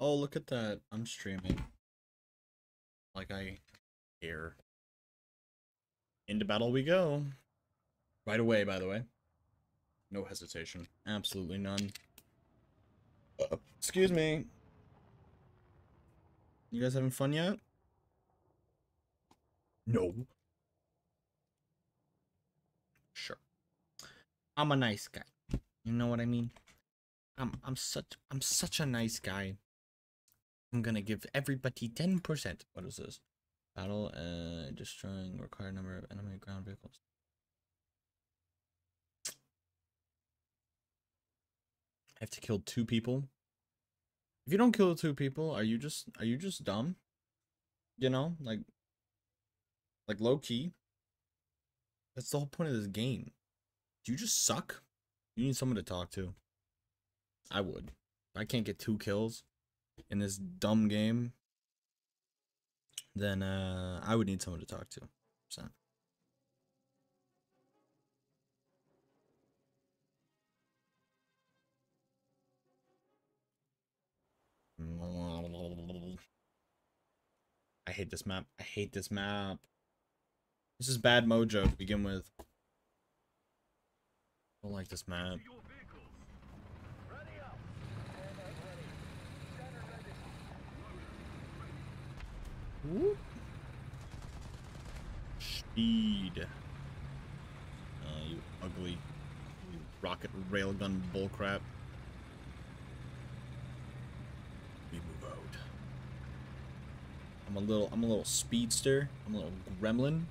Oh, look at that. I'm streaming. Like I care. Into battle we go. Right away, by the way. No hesitation. Absolutely none. Uh, excuse me. You guys having fun yet? No. Sure. I'm a nice guy. You know what I mean? I'm I'm such I'm such a nice guy. I'm gonna give everybody ten percent. What is this? Battle uh destroying required number of enemy ground vehicles. I have to kill two people. If you don't kill two people, are you just are you just dumb? You know, like like low key. That's the whole point of this game. Do you just suck? You need someone to talk to. I would. I can't get two kills in this dumb game, then uh, I would need someone to talk to. So. I hate this map. I hate this map. This is bad mojo to begin with. I don't like this map. Speed. Uh, you ugly you rocket railgun bullcrap. We move out. I'm a little I'm a little speedster. I'm a little gremlin.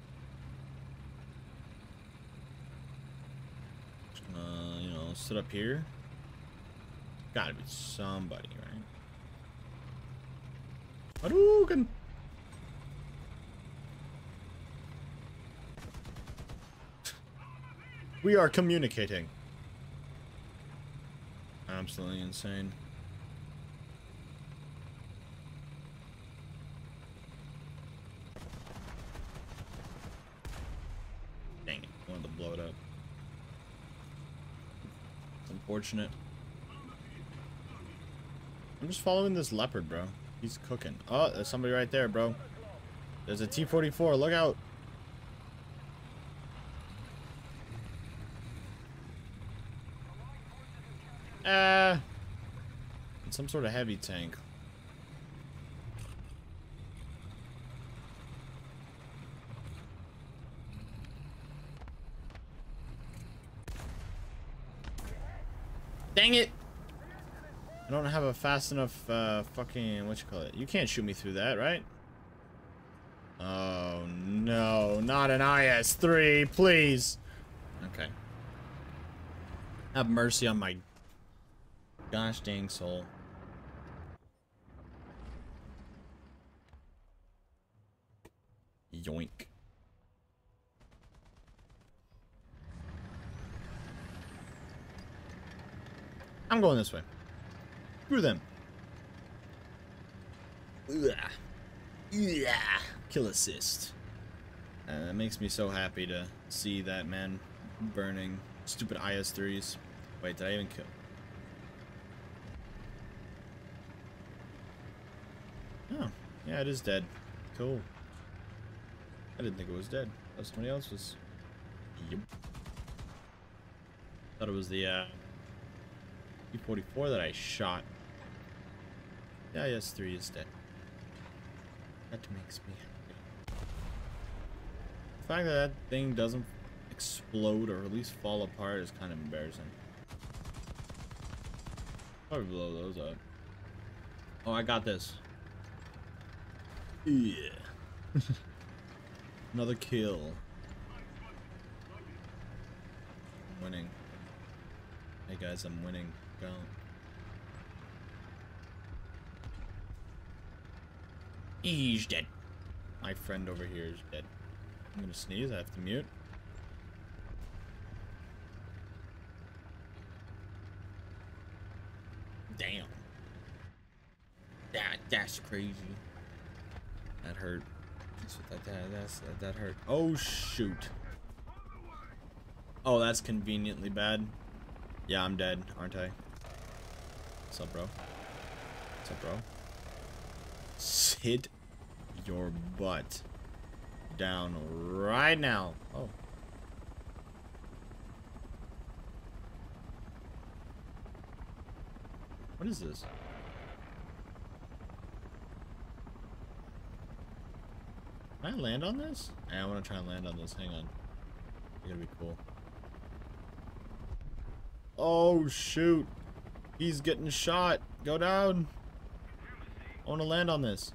You know, sit up here. Gotta be somebody, right? Hadouken! We are communicating. Absolutely insane. Dang it, wanted to blow it up. It's unfortunate. I'm just following this leopard, bro. He's cooking. Oh, there's somebody right there, bro. There's a T-44. Look out. Uh, some sort of heavy tank. Dang it! I don't have a fast enough, uh, fucking, what you call it? You can't shoot me through that, right? Oh, no, not an IS-3, please. Okay. Have mercy on my Gosh dang soul. Yoink. I'm going this way. Screw them. Ugh. Ugh. Kill assist. Uh, that makes me so happy to see that man burning stupid IS-3s. Wait, did I even kill? Oh, yeah, it is dead. Cool. I didn't think it was dead. That somebody else was. Yep. Thought it was the uh, T-44 that I shot. Yeah, IS-3 is dead. That makes me happy. The fact that that thing doesn't explode or at least fall apart is kind of embarrassing. Probably blow those up. Oh, I got this. Yeah. Another kill. I'm winning. Hey guys, I'm winning. Go. He's dead. My friend over here is dead. I'm gonna sneeze, I have to mute. Damn. That that's crazy. That hurt. That's what that, that that's that, that hurt. Oh shoot. Oh, that's conveniently bad. Yeah, I'm dead, aren't I? What's up, bro? What's up, bro? Sit your butt down right now. Oh. What is this? Can I land on this? Yeah, I want to try and land on this. Hang on. It's gonna be cool. Oh, shoot. He's getting shot. Go down. I want to land on this.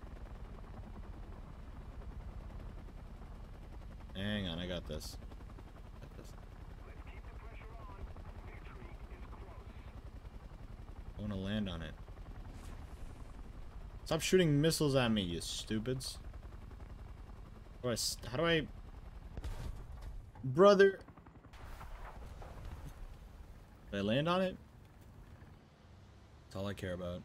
Hang on, I got this. Got this. I want to land on it. Stop shooting missiles at me, you stupids. How do I... How do I... Brother... Did I land on it? That's all I care about.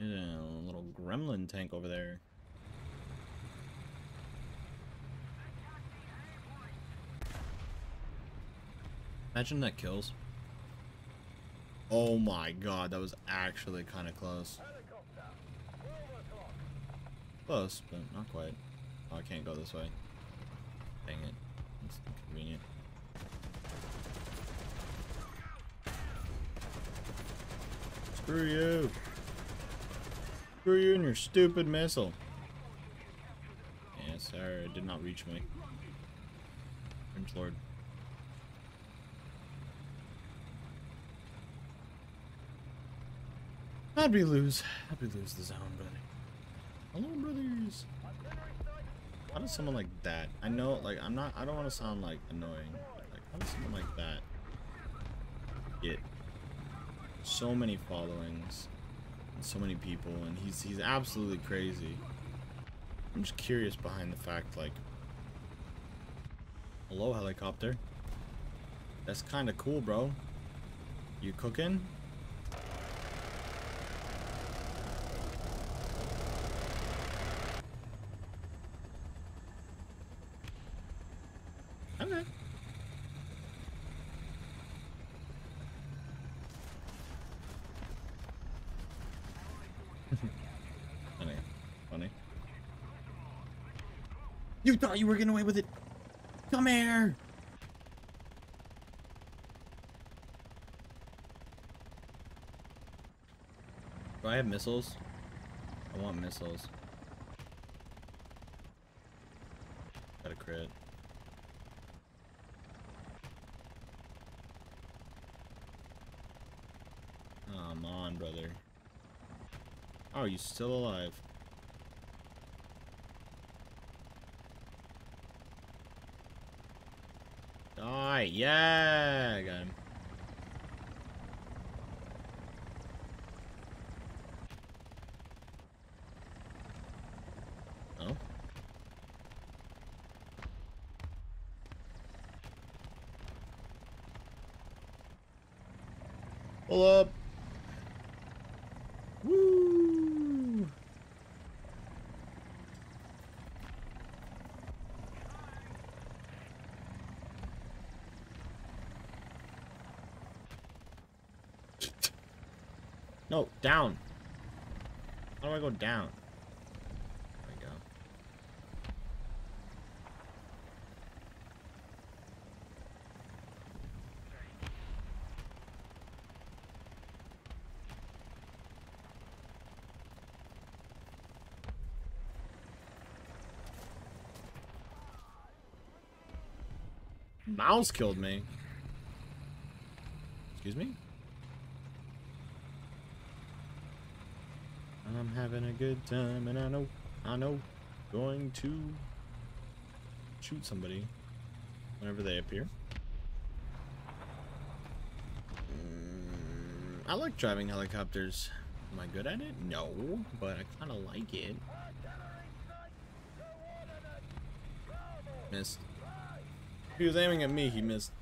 Yeah, a little gremlin tank over there. Imagine that kills. Oh my god, that was actually kind of close. Close, but not quite. Oh, I can't go this way. Dang it. It's inconvenient. Screw you. Screw you and your stupid missile. Yeah, sorry, it did not reach me. French Lord. How'd we lose? How'd we lose the zone, buddy? Hello, brothers. How does someone like that? I know, like, I'm not. I don't want to sound like annoying, like, how does someone like that get so many followings and so many people, and he's he's absolutely crazy. I'm just curious behind the fact, like, hello helicopter. That's kind of cool, bro. You cooking? Okay. funny. Funny. You thought you were getting away with it? Come here! Do I have missiles? I want missiles. Got a crit. Come on, brother. Oh, you still alive. Die! Yeah! I got him. Oh? Pull up! Down. How do I go down? There we go. Mouse killed me. Excuse me? I'm having a good time and I know, I know, going to shoot somebody whenever they appear. Mm, I like driving helicopters. Am I good at it? No, but I kind of like it. Missed. He was aiming at me, he missed.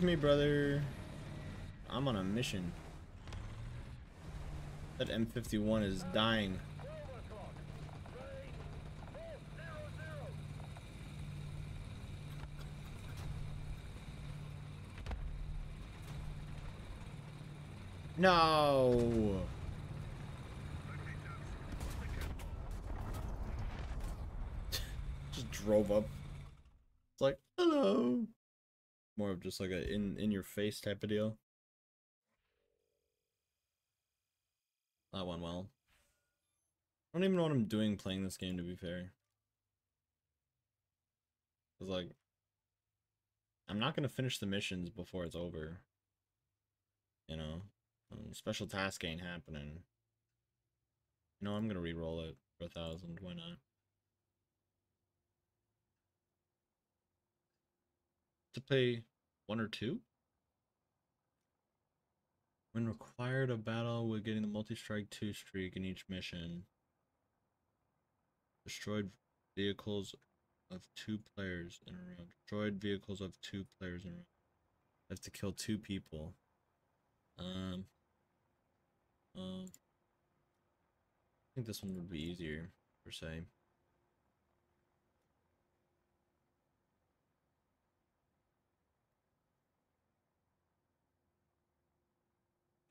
Excuse me, brother. I'm on a mission. That M51 is dying. No! Just drove up just like a in in your face type of deal. That went well. I don't even know what I'm doing playing this game to be fair. Cause like I'm not gonna finish the missions before it's over. You know? Um, special task ain't happening. No, I'm gonna re-roll it for a thousand, why not? To play one or two? When required, a battle with getting the multi-strike two streak in each mission. Destroyed vehicles of two players in a row. Destroyed vehicles of two players in a row. I have to kill two people. Um, um, I think this one would be easier, per se.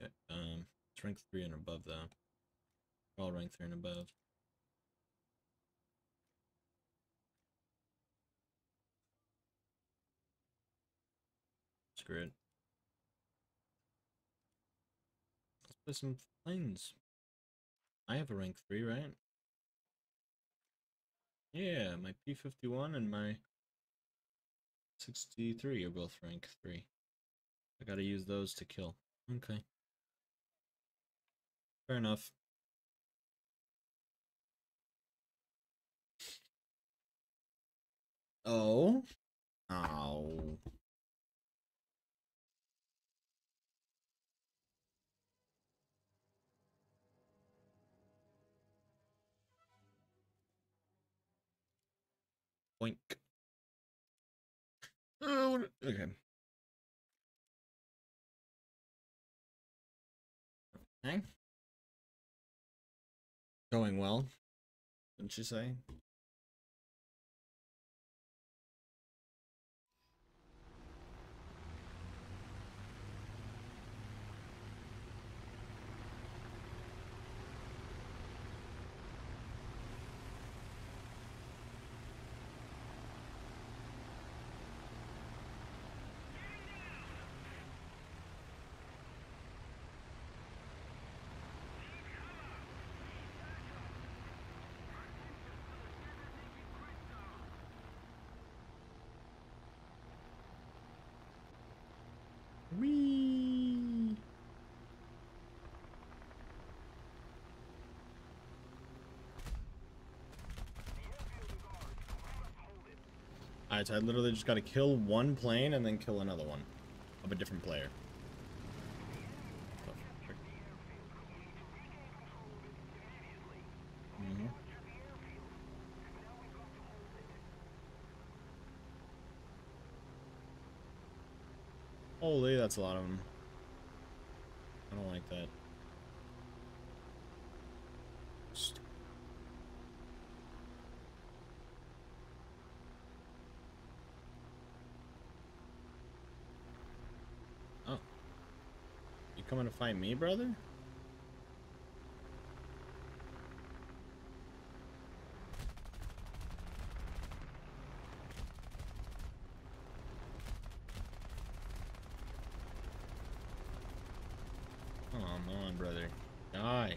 Okay, um, rank 3 and above, though. All rank 3 and above. Screw it. Let's play some planes. I have a rank 3, right? Yeah, my P51 and my 63 are both rank 3. I gotta use those to kill. Okay. Fair enough. Oh? Oh. Boink. Oh, okay. Okay. Going well, didn't you say? Alright, so I literally just gotta kill one plane and then kill another one of a different player. Mhm. Holy, that's a lot of them. I don't like that. Oh. You coming to fight me, brother? Come on, brother. Die.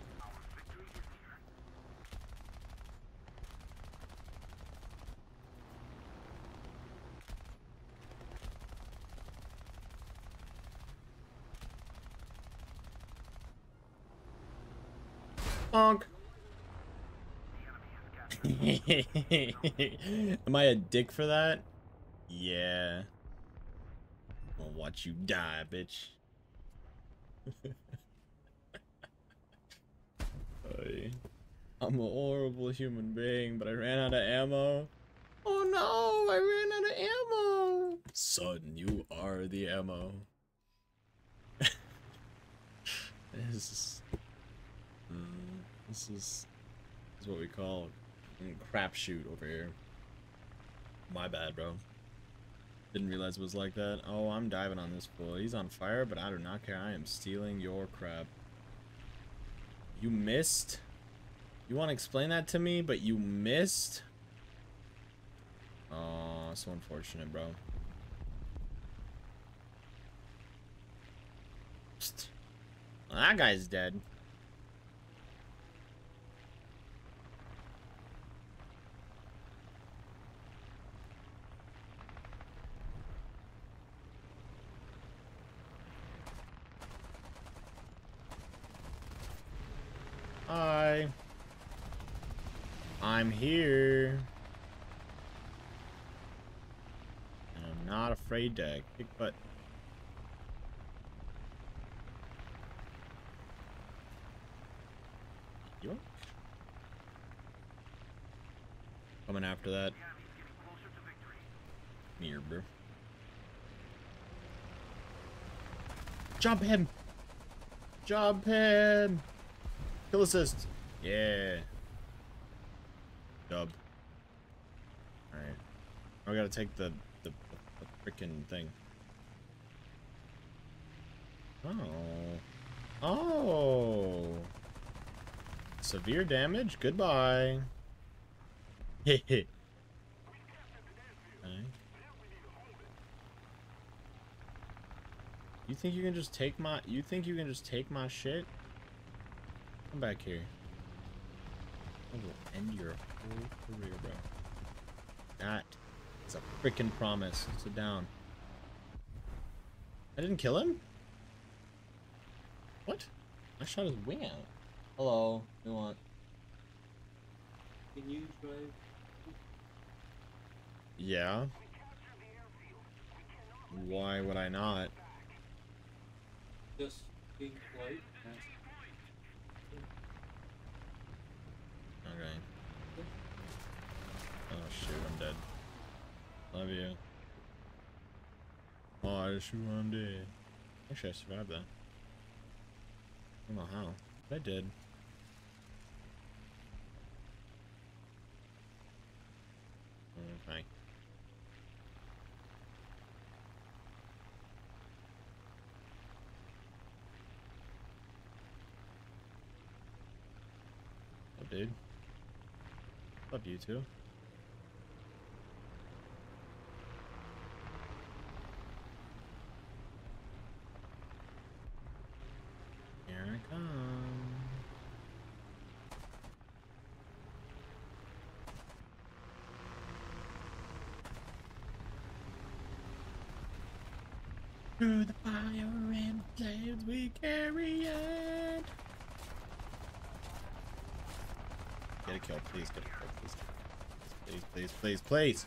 Bonk. Am I a dick for that? Yeah. I'll watch you die, bitch. I'm a horrible human being, but I ran out of ammo. Oh no, I ran out of ammo. Son, you are the ammo. this is, this is, this is what we call crapshoot over here. My bad, bro. Didn't realize it was like that. Oh, I'm diving on this fool. He's on fire, but I do not care. I am stealing your crap. You missed? You want to explain that to me, but you missed? Oh, so unfortunate, bro. Well, that guy's dead. Hi. I'm here. And I'm not afraid to kick butt. You Coming after that. Here, bro. Jump him! Jump him! Kill assist. Yeah. Dub. Alright. I gotta take the, the, the freaking thing. Oh. Oh. Severe damage? Goodbye. Hehe. You think you can just take my you think you can just take my shit? Come back here. I will end your whole career, bro. That is a freaking promise. Sit down. I didn't kill him? What? I shot his wing out. Hello, you want? Can you drive? Yeah. Why would I not? Just being polite. Okay. Oh shoot, I'm dead. Love you. Oh I just shoot, I'm dead. Actually, I survived that. I don't know how. But I did. Okay. Dude. Love you too. Here I come. Through the fire and flames we carry it. Kill, please. Get a kill, please. Please, please, please, please.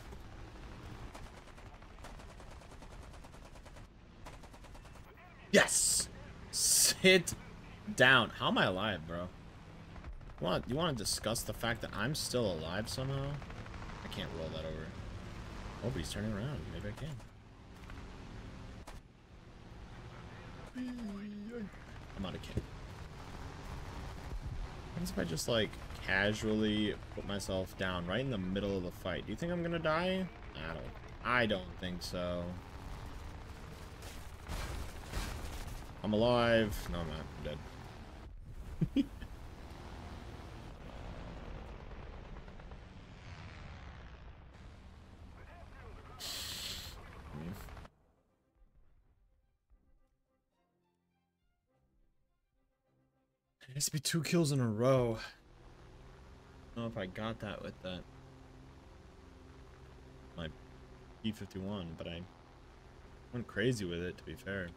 Yes. Sit down. How am I alive, bro? You want you want to discuss the fact that I'm still alive somehow? I can't roll that over. Oh, but he's turning around. Maybe I can. I'm out of kit. What if I just like casually put myself down right in the middle of the fight? Do you think I'm gonna die? I don't. I don't think so. I'm alive. No, I'm not. I'm dead. to be two kills in a row. I don't know if I got that with that. My P51, but I went crazy with it, to be fair.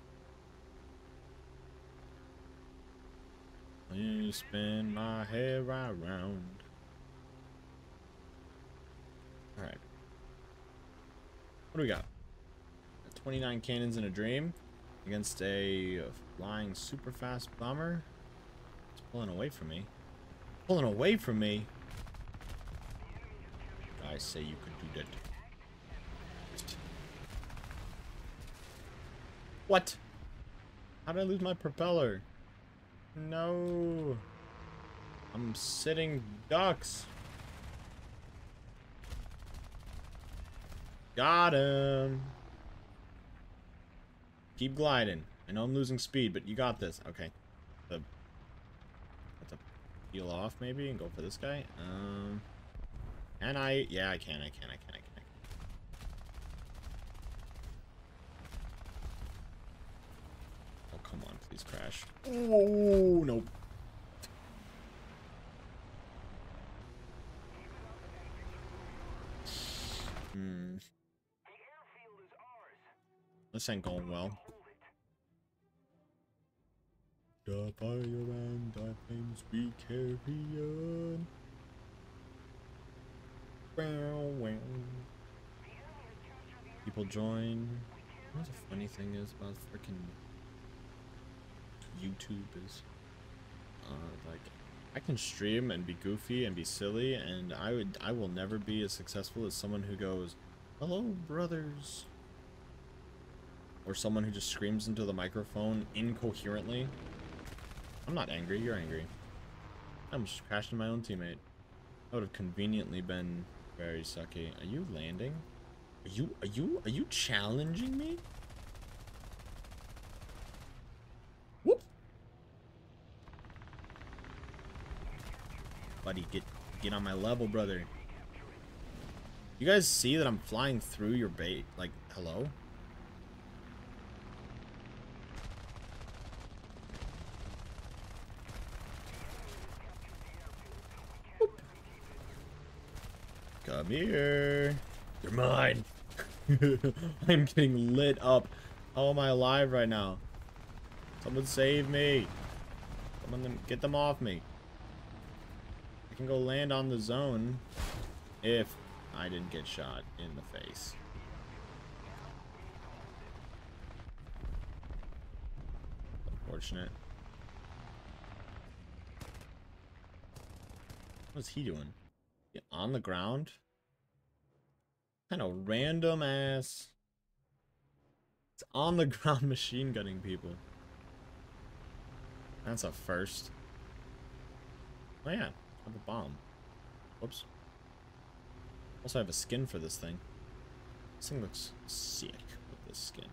You spin my hair right round. Alright. What do we got? 29 cannons in a dream against a flying super fast bomber. Pulling away from me. Pulling away from me. I say you could do that. What? How did I lose my propeller? No. I'm sitting ducks. Got him. keep gliding. I know I'm losing speed, but you got this. Okay. Peel off maybe and go for this guy. Um, can I? Yeah, I can. I can. I can. I can. I can. Oh come on, please crash. Oh nope. Hmm. This ain't going well. The fire and the flames we carry on. Wow, wow. People join. You know what the funny thing is about freaking YouTube is, uh, like, I can stream and be goofy and be silly, and I would, I will never be as successful as someone who goes, "Hello, brothers," or someone who just screams into the microphone incoherently. I'm not angry. You're angry. I'm just crashing my own teammate. That would have conveniently been very sucky. Are you landing? Are you are you are you challenging me? Whoop. Buddy, get get on my level, brother. You guys see that I'm flying through your bait? Like, hello? Here. You're mine. I'm getting lit up. How am I alive right now? Someone save me. Someone get them off me. I can go land on the zone if I didn't get shot in the face. Unfortunate. What's he doing? on the ground? Kind of random ass. It's on the ground machine gunning people. That's a first. Oh yeah, I have a bomb. Whoops. Also I have a skin for this thing. This thing looks sick with this skin.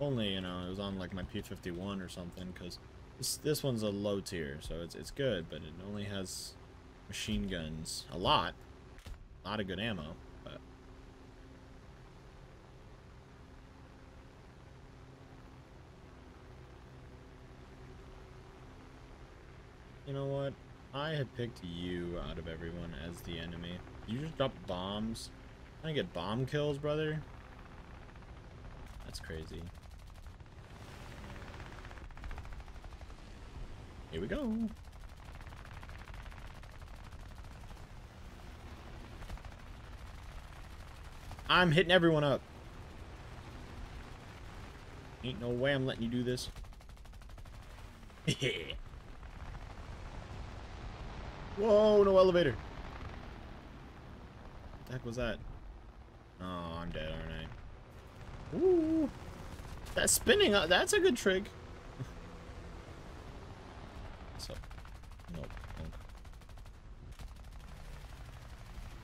Only, you know, it was on like my P51 or something, because this, this one's a low tier, so it's, it's good, but it only has machine guns. A lot. A lot of good ammo, but... You know what? I had picked you out of everyone as the enemy. You just drop bombs. I get bomb kills, brother. That's crazy. Here we go. I'm hitting everyone up. Ain't no way I'm letting you do this. Whoa, no elevator. What the heck was that? Oh, I'm dead, aren't I? Ooh. That spinning, uh, that's a good trick. so, nope.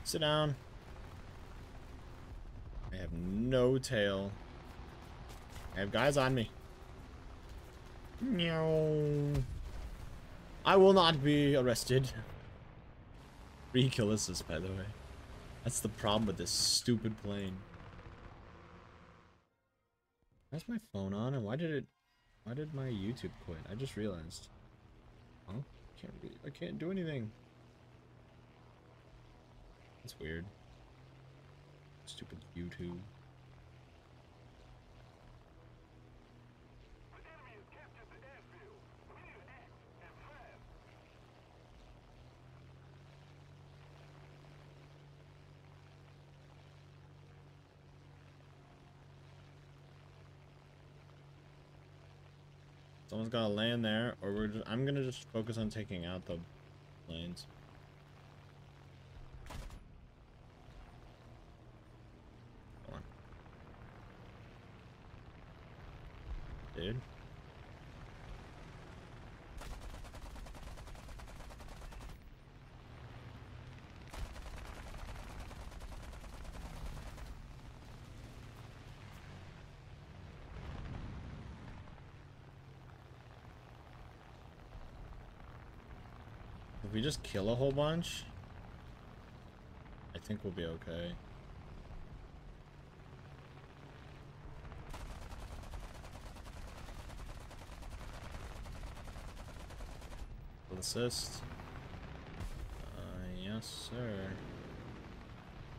Sit down have no tail. I have guys on me. Meow. I will not be arrested. Free kill assist, by the way. That's the problem with this stupid plane. That's my phone on, and why did it... Why did my YouTube quit? I just realized. Huh? Can't I can't do anything. That's weird. Stupid YouTube. Someone's gotta land there, or we're just, I'm gonna just focus on taking out the planes. dude. If we just kill a whole bunch, I think we'll be okay. Assist. Uh, yes, sir.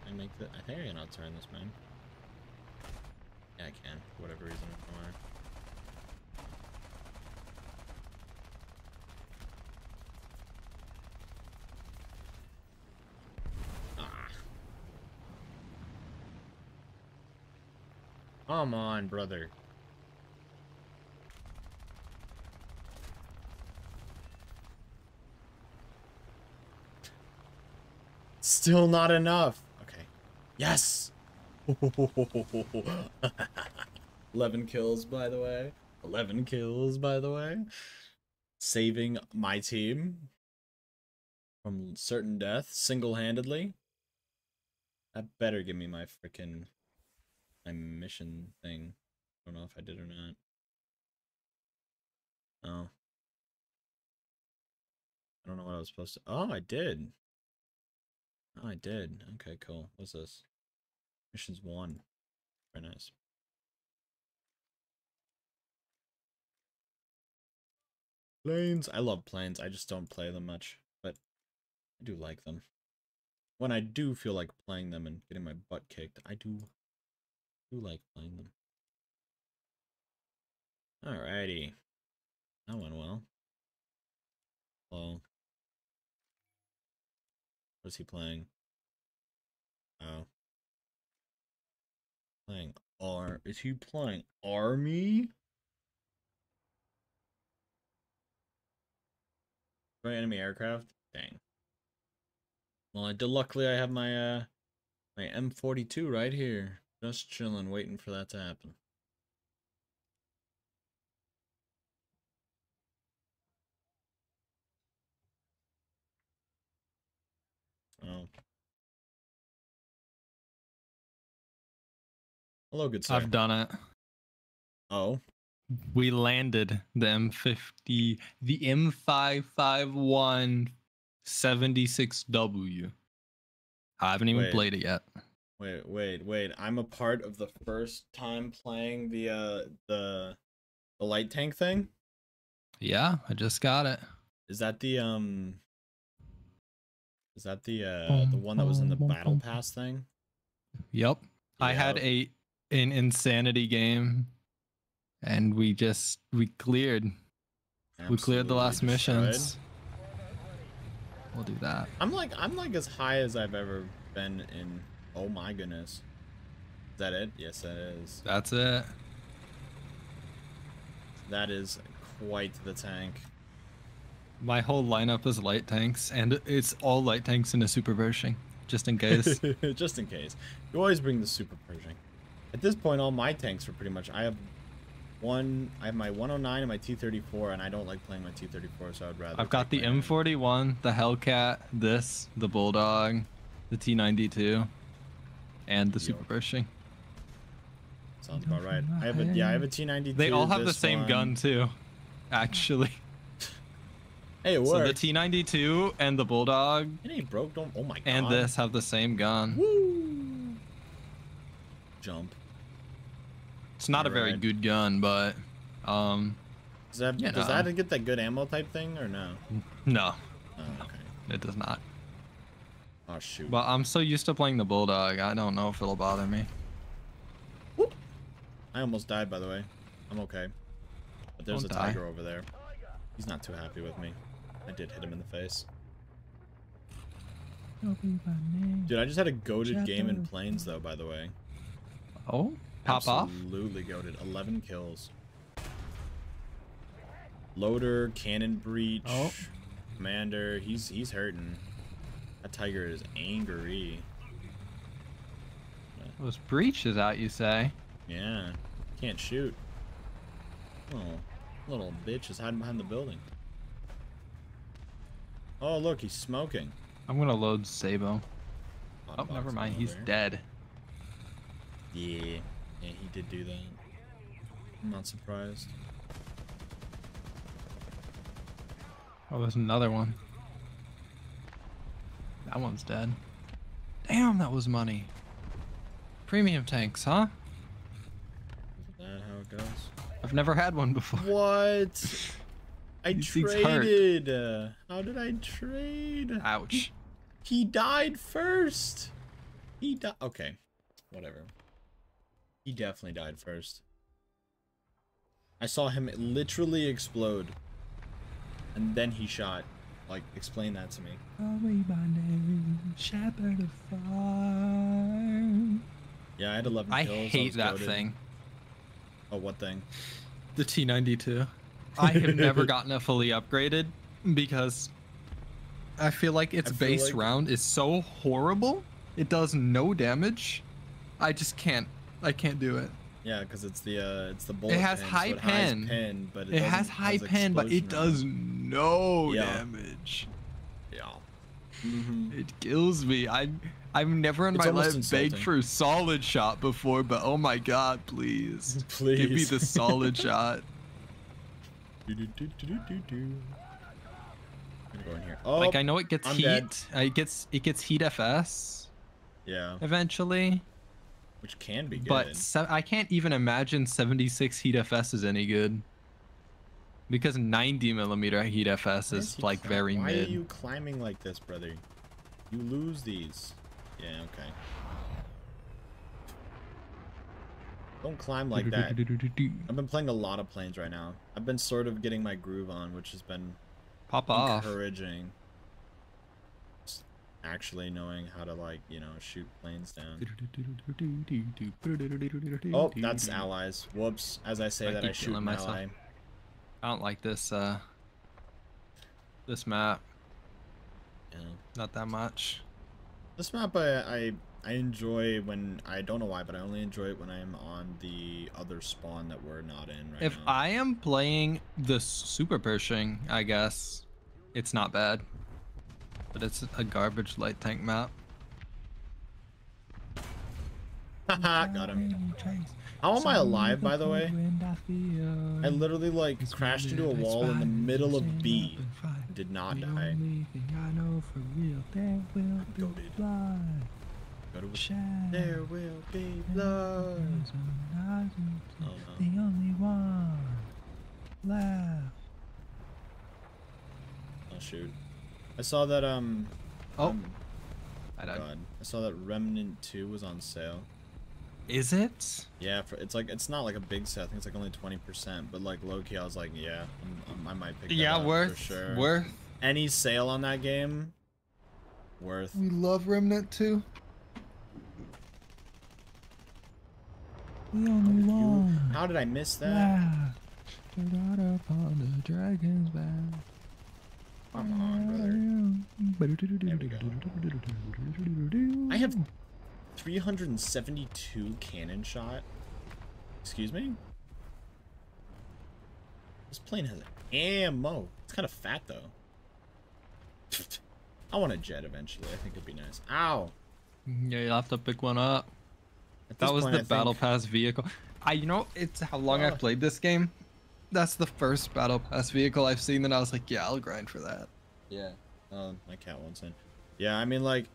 I make the. I think I can outurn this man. Yeah, I can. For whatever reason. Why. Ah. Come on, brother. Still not enough. Okay. Yes! 11 kills, by the way. 11 kills, by the way. Saving my team from certain death single-handedly. That better give me my freaking my mission thing. I don't know if I did or not. Oh. I don't know what I was supposed to. Oh, I did. Oh, I did. Okay, cool. What's this? Missions one. Very nice. Planes. I love planes. I just don't play them much, but I do like them. When I do feel like playing them and getting my butt kicked, I do do like playing them. Alrighty. That went well. Well, is he playing? Oh. Playing R. Is he playing Army? Right, enemy aircraft? Dang. Well, I luckily I have my, uh, my M42 right here. Just chilling, waiting for that to happen. Oh. Hello, good sir. I've done it. Oh. We landed the M50, the M551 76W. I haven't even Wait. played it yet. Wait, wait, wait. I'm a part of the first time playing the uh the the light tank thing. Yeah, I just got it. Is that the um Is that the uh the one that was in the battle pass thing? Yep. I had a an insanity game and we just we cleared. we cleared the last destroyed. missions. We'll do that. I'm like I'm like as high as I've ever been in Oh my goodness. Is that it? Yes that is. That's it. That is quite the tank. My whole lineup is light tanks and it's all light tanks in a super Pershing, just in case. Just in case. You always bring the super Pershing. At this point, all my tanks are pretty much. I have one. I have my 109 and my T34, and I don't like playing my T34, so I'd rather. I've got the take my- M41, the Hellcat, this, the Bulldog, the T92, and the. Super Pershing. Sounds about right. I have a yeah. I have a T92. They all have the same one. gun too, actually. Hey, it So the. T92 and the Bulldog it ain't broke. Don't. Oh my god. and this have the same gun. Woo. Jump. It's not a very Alright. good gun, but um, Does that You does that get that good ammo type thing or no? no, Oh, okay. it does not. Oh shoot. But I'm so used to playing the Bulldog, I don't know if it'll bother me. I almost died, by the way. I'm okay. But there's Don't a die. tiger over there. He's not too happy with me. I did hit him in the face. Dude, I just had a goaded game in planes, though, by the way. Oh, pop off. Absolutely goaded. 11 kills. Loader, cannon breach, Oh. commander. He's he's hurting. That tiger is angry. Those breaches out, you say? Yeah, can't shoot. Oh, little bitch is hiding behind the building. Oh, look, he's smoking. I'm gonna load Sabot. Oh, never mind. He's there. dead. Yeah, yeah, he did do that. I'm not surprised. Oh, there's another one. That one's dead. Damn, that was money. Premium tanks, huh? Is that how it goes? I've never had one before. What? I These traded. How did I trade? Ouch. He died first. He died. Okay, whatever. He definitely died first. I saw him literally explode, and then he shot. Like, explain that to me. Call me by name, shepherd of fire. Yeah, I had 11 I kills. hate was that goated. thing. Oh, what thing? The T92. I have never gotten a fully upgraded because I feel like its feel base like- round is so horrible. It does no damage. I just can't. I can't do it. Yeah, because it's the uh, it's the bullet. It has pin, high so it has pen. but it, It, has doesn't- high pen, but it explosion does no Yeah. damage. Yeah. Mm-hmm. It kills me. I I've never in It's my almost life begged for a solid shot before, but oh my god, please. Please Give me the solid shot. Do-do-do-do-do-do. I'm gonna go in here. Oh, like I know it gets I'm heat. dead. Uh, It gets it gets heat FS yeah, eventually, which can be good. but se- I can't even imagine 76 heat FS is any good. Because 90 millimeter heat FS is like very Why mid. are you climbing like this, brother? You lose these. Yeah, okay. Don't climb like that. I've been playing a lot of planes right now. I've been sort of getting my groove on, which has been Pop encouraging. Just actually knowing how to like, you know, shoot planes down. Oh, that's allies. Whoops. As I say I that, I shoot an myself. ally. I don't like this uh this map. Yeah. Not that much. This map I, I I enjoy when I don't know why, but I only enjoy it when I'm on the other spawn that we're not in right If now. I am playing the super Pershing, I guess it's not bad. But it's a garbage light tank map. Haha, got him. How am I alive, by the way? I literally like crashed into a wall in the middle of B. and Did not die. Goated. Go to there will be blood. Oh The only one left. Oh shoot. I saw that um. Oh, um, I died. God. I saw that Remnant 2 was on sale. Is it? Yeah, for, it's like it's not like a big sale. I think it's like only twenty percent. But like low key, I was like, yeah, I'm, I'm, I might pick that Yeah, up worth. for sure. Worth. Any sale on that game, worth. We love Remnant too. The How only how did I miss that? Forgot upon the dragon's back. Come on, brother. I have 372 cannon shot. Excuse me? This plane has ammo. It's kind of fat though. I want a jet eventually. I think it'd be nice. Ow. Yeah, you'll have to pick one up. At That was point, the I battle think- pass vehicle. I, you know, it's how long Oh. I've played this game. That's the first battle pass vehicle I've seen that I was like, yeah, I'll grind for that. Yeah. Oh, my cat wants in. Yeah, I mean, like,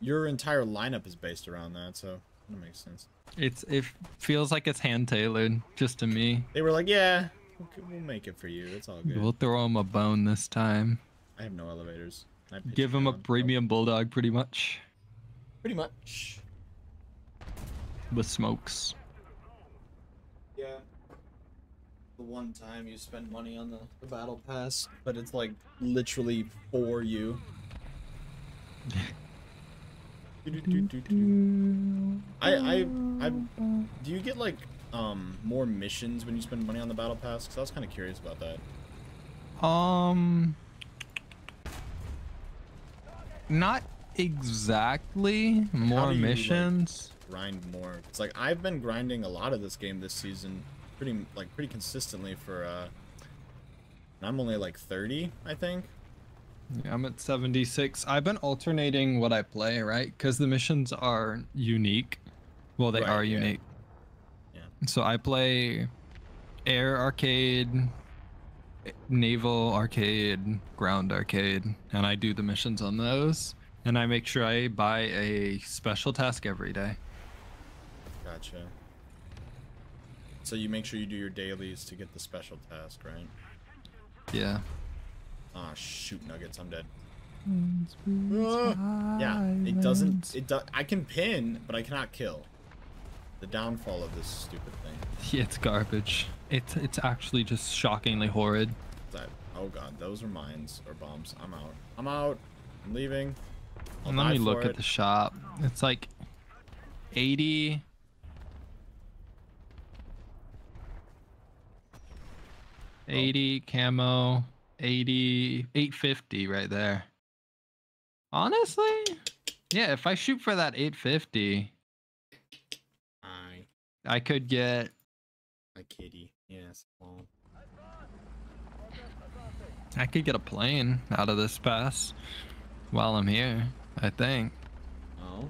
your entire lineup is based around that, so that makes sense. It's it feels like it's hand tailored just to me. They were like, yeah, we'll, we'll make it for you. It's all good. We'll throw him a bone this time. I have no elevators. Can I pitch Give you him a down? premium bulldog, pretty much, Pretty much. With smokes. Yeah. The one time you spend money on the, the battle pass, but it's like literally for you. do, do, do, I I I do you get like um more missions when you spend money on the battle pass? Cause I was kind of curious about that. Um, not exactly. More do like- missions. Grind more. It's like I've been grinding a lot of this game this season, pretty like pretty consistently for uh. I'm only like 30, I think. Yeah, I'm at 76. I've been alternating what I play, right? Because the missions are unique. Well, they Right, are yeah. unique. Yeah. So I play air arcade, naval arcade, ground arcade, and I do the missions on those. And I make sure I buy a special task every day. Gotcha. So you make sure you do your dailies to get the special task, right? Yeah. Ah, shoot, nuggets, I'm dead. Ah, yeah, it doesn't. It do, I can pin, but I cannot kill. The downfall of this stupid thing. Yeah, it's garbage. It's it's actually just shockingly horrid. That. Oh god, those are mines or bombs. I'm out. I'm out. I'm leaving. I'll And let me look for at it. the shop. It's like 80. Oh. Eighty camo, 80, 850 right there. Honestly, yeah. If I shoot for that 850, Hi, I could get a kitty. Yes. Oh. I could get a plane out of this pass while I'm here. I think Oh.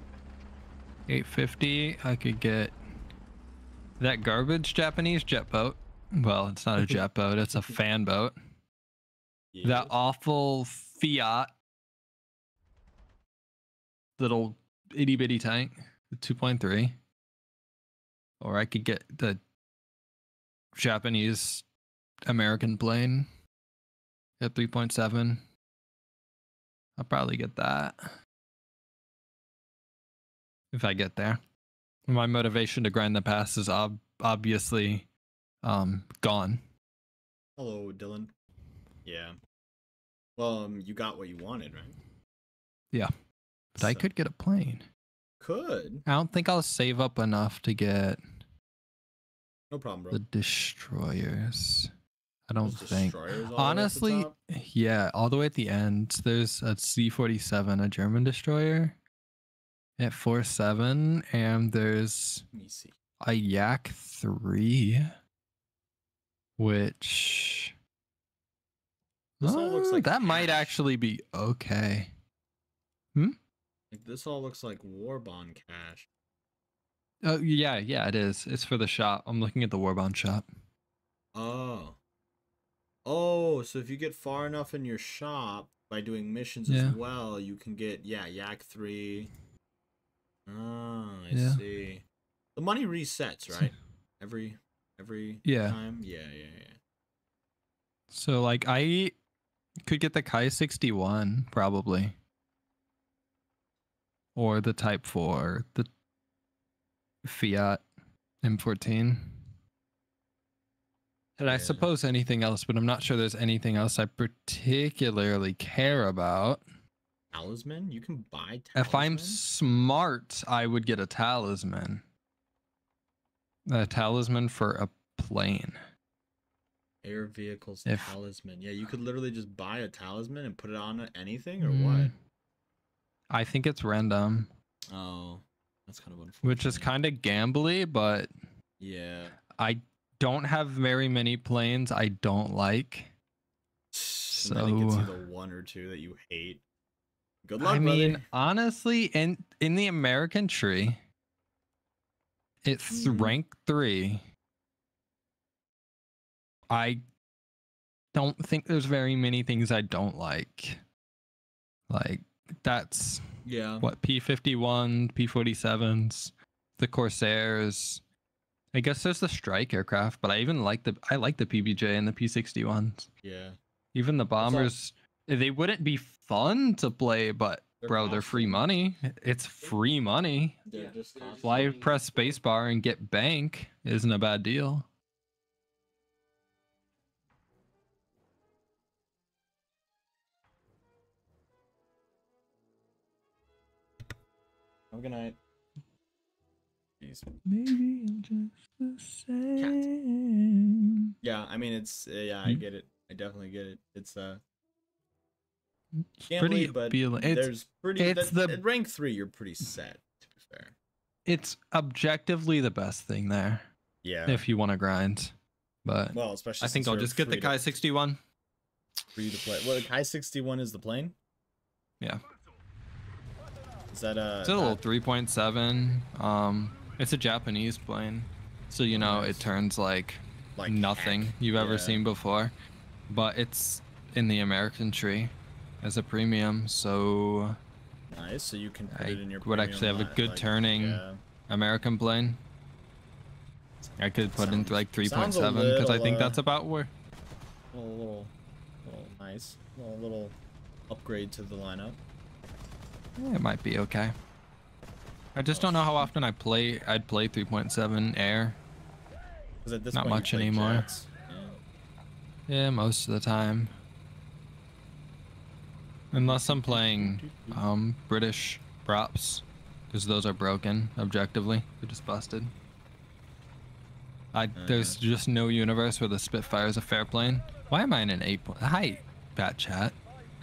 850. I could get that garbage Japanese jet boat. Well, it's not a jet boat. It's a fan boat. Yeah. That awful Fiat little itty bitty tank, the 2.3. Or I could get the Japanese American plane at 3.7. I'll probably get that if I get there. My motivation to grind the pass is ob- obviously um, gone. Hello, Dylan. Yeah. Well, um, you got what you wanted, right? Yeah. But I could get a plane. Could. I don't think I'll save up enough to get No problem, bro. the destroyers. I don't Those think. destroyers all the way at the Honestly, yeah, all the way at the end, there's a C 47, a German destroyer at 4 7, and there's Let me see. a Yak 3, which. This all looks Uh, like that might actually be okay. Like this all looks like war bond cash. Oh, yeah, yeah, it is. It's for the shop. I'm looking at the Warbond shop. Oh. Oh, so if you get far enough in your shop by doing missions Yeah. as well, you can get yeah, Yak 3. Ah, I Yeah. see. The money resets, right? Every every Yeah. time? Yeah, yeah, yeah. So like I could get the Kai 61 probably. Or the Type 4, the Fiat M14. And I suppose anything else, but I'm not sure there's anything else I particularly care about. Talisman? You can buy talisman? If I'm smart, I would get a talisman. A talisman for a plane. Air vehicles if- talisman. Yeah, you could literally just buy a talisman and put it on anything or Mm, what? I think it's random, Oh, that's kind of unfortunate. which is kind of gambly, but Yeah. I don't have very many planes I don't like. And then it gets you So- the one or two that you hate. Good luck, I mean, brother. honestly, in in the American tree, it's Hmm. rank three. I don't think there's very many things I don't like. Like that's Yeah. what P51, P47s, the Corsairs. I guess there's the strike aircraft, but I even like the I like the PBJ and the P61s. Yeah. Even the bombers, they wouldn't be fun to play, but They're bro, they're free money. It's free money. They're just Fly, press spacebar and get bank isn't a bad deal. Have a good night. Jeez. Maybe I'm just the same. Yeah, I mean it's uh, yeah, I Hmm? get it. I definitely get it. It's uh It's pretty gambly, but appealing. It's there's pretty it's that- the- rank 3 you're pretty set to be fair. it's objectively the best thing there Yeah. if you want to grind. But well, especially I think I'll just get the Kai 61. free to play. Well, the Kai 61 is the plane? Yeah. Is that uh It's a little 3.7. Um, it's a Japanese plane, so you know Nice. it turns like, like nothing heck? you've ever Yeah. seen before. But it's in the American tree as a premium, so Nice. So you can put I it in your. would actually have a good like, turning. Yeah. American plane. I could put in like 3.7 because I think uh, that's about where. A little, little, nice. A little, little upgrade to the lineup. Yeah, it might be okay. I just don't know how often I play. I'd play 3.7 air. At this Not much anymore. Yeah. Yeah, most of the time. Unless I'm playing um, British props, because those are broken objectively. They're just busted. I there's just no universe where the Spitfire is a fair plane. Why am I in an 8? po- Hi, Bat Chat.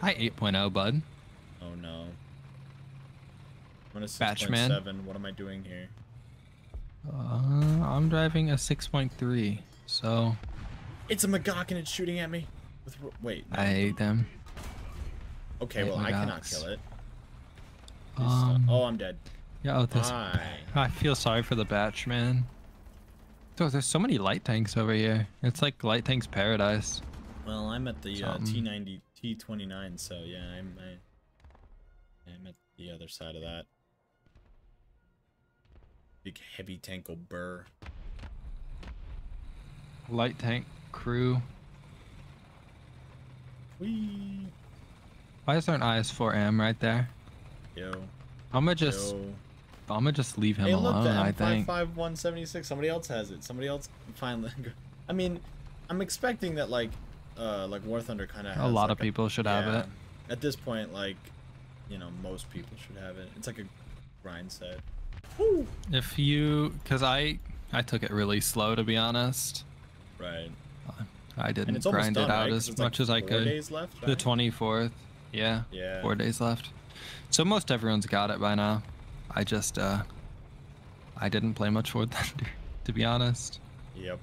Hi 8.0, bud. Oh no. I'm on a Batchman. 6.7. What am I doing here? Uh, I'm driving a 6.3, so It's a Magach and it's shooting at me. With wait. no. I hate them. Okay, hate well I cannot kill it. Uh, Um, oh, I'm dead. yeah, oh, this. I feel sorry for the batch, man. So there's so many light tanks over here. It's like light tanks paradise. Well, I'm at the uh, T90, T29, so yeah, I'm I, I'm at the other side of that. Big heavy tankle burr. Light tank crew. Whee! Why is there an IS-4M right there? Yo, I'm gonna just, yo. I'm gonna just leave him Hey, look, alone. the I think. M55176. Somebody else has it. Somebody else finally. I mean, I'm expecting that like, uh, like War Thunder kind of. A lot of people should have it. At this point, like, you know, most people should have it. It's like a grind set. If you, cause I, I took it really slow to be honest. Right. I didn't grind done, it out right? as it's, like, much as I could. Left, The 24th. Yeah. Yeah. Four days left. So most everyone's got it by now. I just uh I didn't play much War Thunder, to be honest. Yep.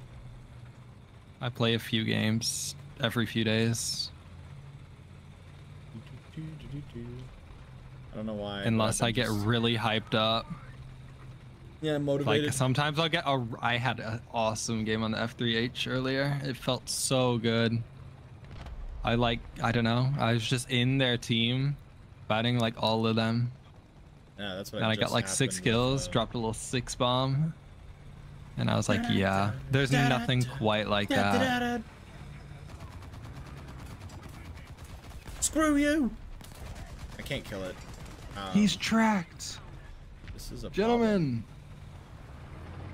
I play a few games every few days. I don't know why. Unless I've I get just- really hyped up. yeah motivated. Like sometimes I'll get a I had an awesome game on the F3H earlier. It felt so good. I like I don't know. I was just in their team fighting like all of them. yeah, that's what. And I just got like six happened with, kills, uh, dropped a little six bomb. And I was like, yeah, there's nothing quite like that. Screw you! I can't kill it. Um, He's tracked. this is a problem. Gentlemen,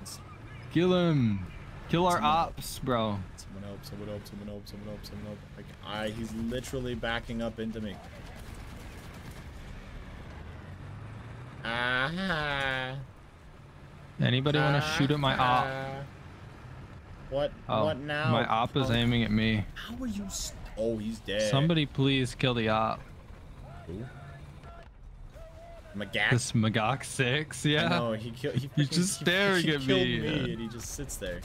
It's- kill him. Kill our ops, bro. Help! Someone help! Someone help! Someone help! Someone help! Like, I, he's literally backing up into me. Ah. Anybody want to shoot at my op? Ah. What? Oh, what now? my op is How- aiming at me. How are you? oh, he's dead. Somebody please kill the op. Who? Magach. This Magach 6, yeah. know, he killed. He He's just he staring freaking at killed me, me, uh. and he just sits there.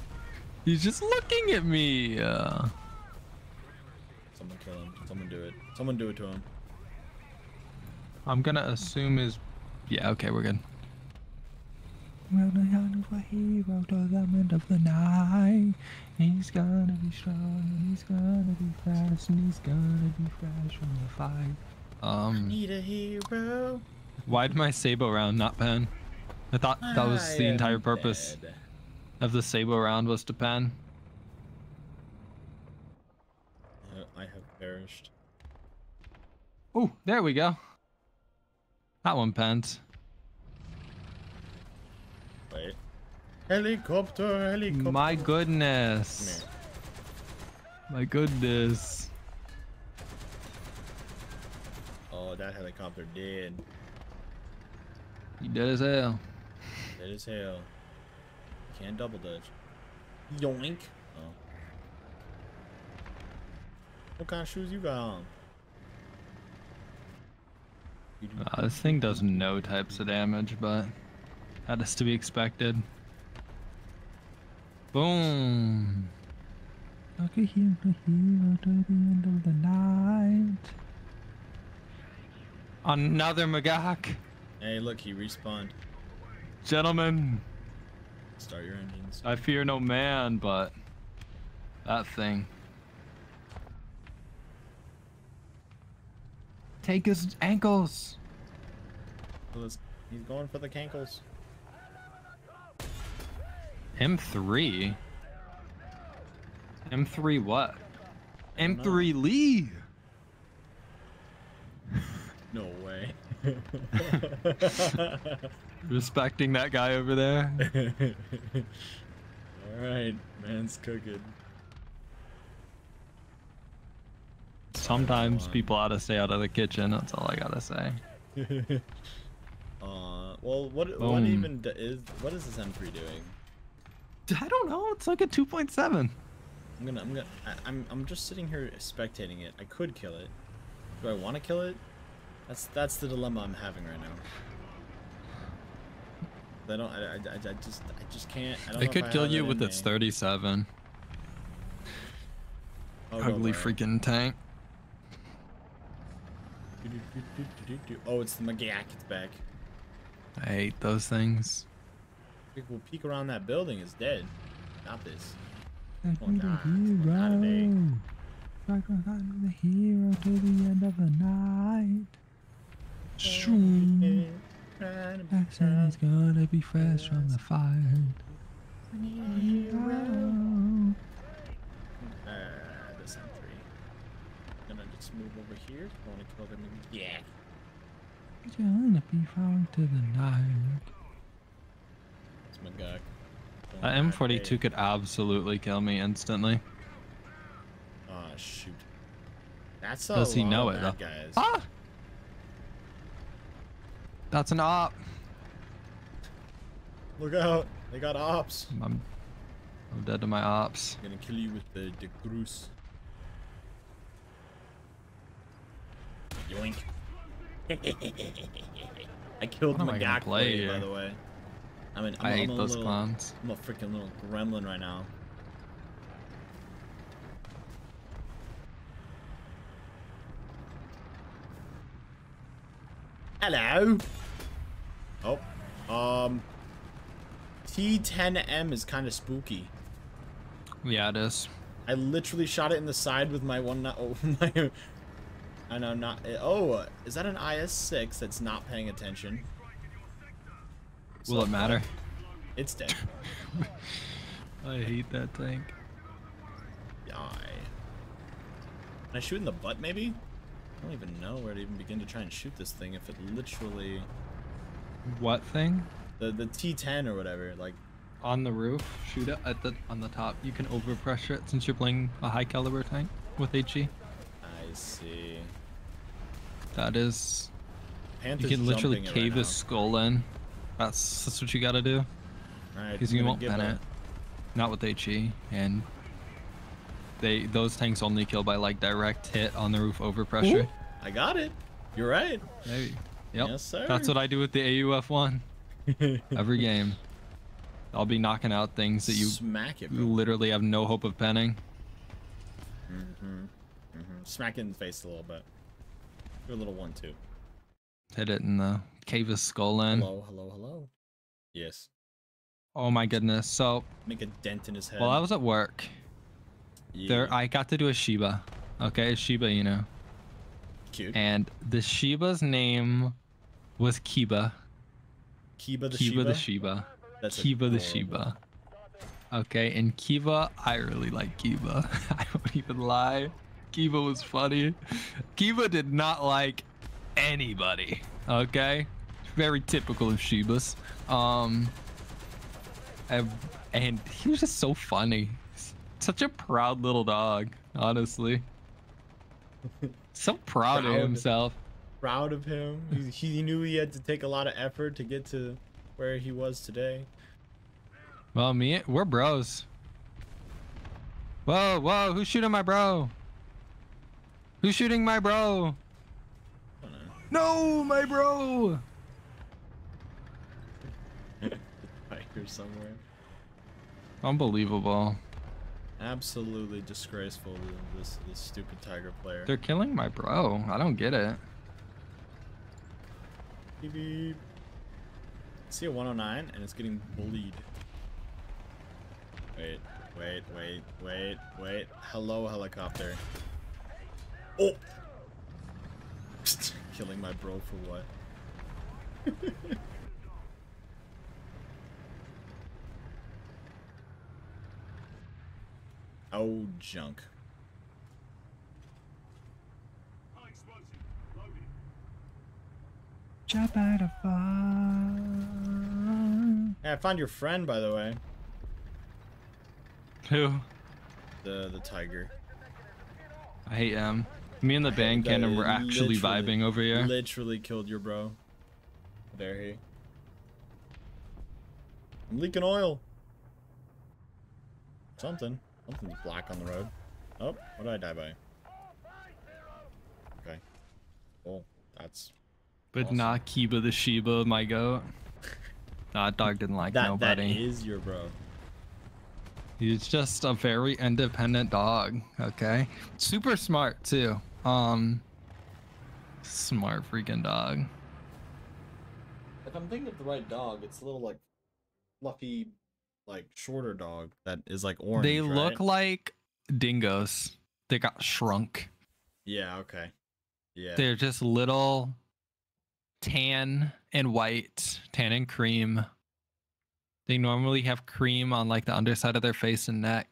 He's just looking at me. Uh, Someone kill him. Someone do it. Someone do it to him. I'm gonna assume is. Yeah, okay, we're good. Well, the young of a hero to the end of the night. He's gonna be strong, and he's gonna be fast, and he's gonna be fresh from the fight. Um, Need a hero. why did my Sabot round not pen? I thought that was I the entire purpose dead. Of the Sabot round was to pen. Uh, I have perished. Oh, there we go. That one pens. Wait. Helicopter, helicopter. My goodness. My goodness. Oh, that helicopter dead. You dead as hell. Dead as hell. Can't double dodge. Yoink. Oh. What kind of shoes you got on? Uh, this thing does no types of damage, but that is to be expected. Boom. Look at him, the hero to the end of the night. Another Magach. Hey, look, he respawned. Gentlemen, Start your engines. I fear no man, but that thing. Take his ankles. He's going for the cankles. M3. M3 what? I don't know. M3 Lee. No way. Respecting that guy over there. All right, man's cooking. Sometimes people ought to stay out of the kitchen. That's all I gotta say. uh, well, what what even d- is what is this M3 doing? I don't know. It's like a 2.7. I'm gonna I'm gonna I, I'm I'm just sitting here spectating it. I could kill it. Do I want to kill it? That's that's the dilemma I'm having right now. I don't. I, I, I I just I just can't. I don't It if could kill you it with its me. 37. Oh, Ugly freaking tank. Oh, it's the Magach. It's back. I hate those things. People peek around that building. It's dead. Not this. Oh, the nah, not today. hero. The to the end of the night. Shroom. Accent is gonna be fresh from the fire. Hero. Uh, this M3. Gonna just move over here. I want to kill them. Yeah. It's gonna be far to the night. It's Magach. A M42 could absolutely kill me instantly. Oh shoot. That's a Does he know it, though? guys. Ah! That's an op. Look out! They got ops. I'm, I'm dead to my ops. I'm gonna kill you with the the Grus. Yoink. I killed What am I Magach play play, by the way. I mean, I'm, I a- hate I'm a those little, clowns. I'm a freaking little gremlin right now. Hello. Oh, um, T10M is kind of spooky. Yeah, it is. I literally shot it in the side with my one. Oh my! I know not. Oh, is that an IS-6 that's not paying attention? Will it matter? It's dead. I hate that tank. Die. Can I shoot in the butt, maybe? I don't even know where to even begin to try and shoot this thing if it literally... What thing? The, the T10 or whatever, like... On the roof, shoot it at the on the top. You can overpressure it since you're playing a high caliber tank with HE. I see. That is, you can literally cave right his skull in. That's that's what you gotta do. Alright, Because you won't pen it. Not with HE, and they those tanks only kill by like direct hit on the roof overpressure. I got it. You're right. Maybe. Yep. Yes, sir. That's what I do with the AUF one every game. I'll be knocking out things that you Smack it, bro. literally have no hope of penning. Mm-hmm. Mm-hmm. Smack it in the face a little bit. Do a little one, too. Hit it in the cave his skull in. Hello, hello, hello. Yes. Oh my goodness. So Make a dent in his head. while I was at work, there I got to do a Shiba. Okay, Shiba, you know. Cute. And the Shiba's name was Kiba. Kiba the Kiba Shiba. the Shiba. That's Kiba the. Shiba. Okay, and Kiba, I really like Kiba. I won't even lie. Kiba was funny. Kiba did not like anybody. Okay, very typical of Shibas. Um, and, and he was just so funny. Such a proud little dog, honestly. So proud, Proud. of himself. Proud of him. He, he knew he had to take a lot of effort to get to where he was today. Well, me, we're bros. Whoa, whoa, who's shooting my bro? Who's shooting my bro? I don't know. No, my bro. Tiger somewhere. Unbelievable. Absolutely disgraceful. This this stupid tiger player. They're killing my bro. I don't get it. Beep, beep. See a 109 and it's getting bullied. Wait, wait, wait, wait, wait. Hello, helicopter. Oh! Killing my bro for what? oh, junk. Jump out of fire. Hey, I found your friend, by the way. Who? The the tiger. I hate him. Me and the band cannon were actually vibing over here. Literally killed your bro. There he. I'm leaking oil. Something. Something's black on the road. Oh, what did I die by? Okay. Well, that's But Awesome. not Kiba the Shiba, my goat. That dog didn't like that. nobody. That is your bro. He's just a very independent dog, okay? Super smart too. Um smart freaking dog. If I'm thinking of the right dog, it's a little like fluffy, like shorter dog that is like orange. they look right? like dingoes. They got shrunk. Yeah. Okay. Yeah. They're just little tan and white, tan and cream. They normally have cream on like the underside of their face and neck.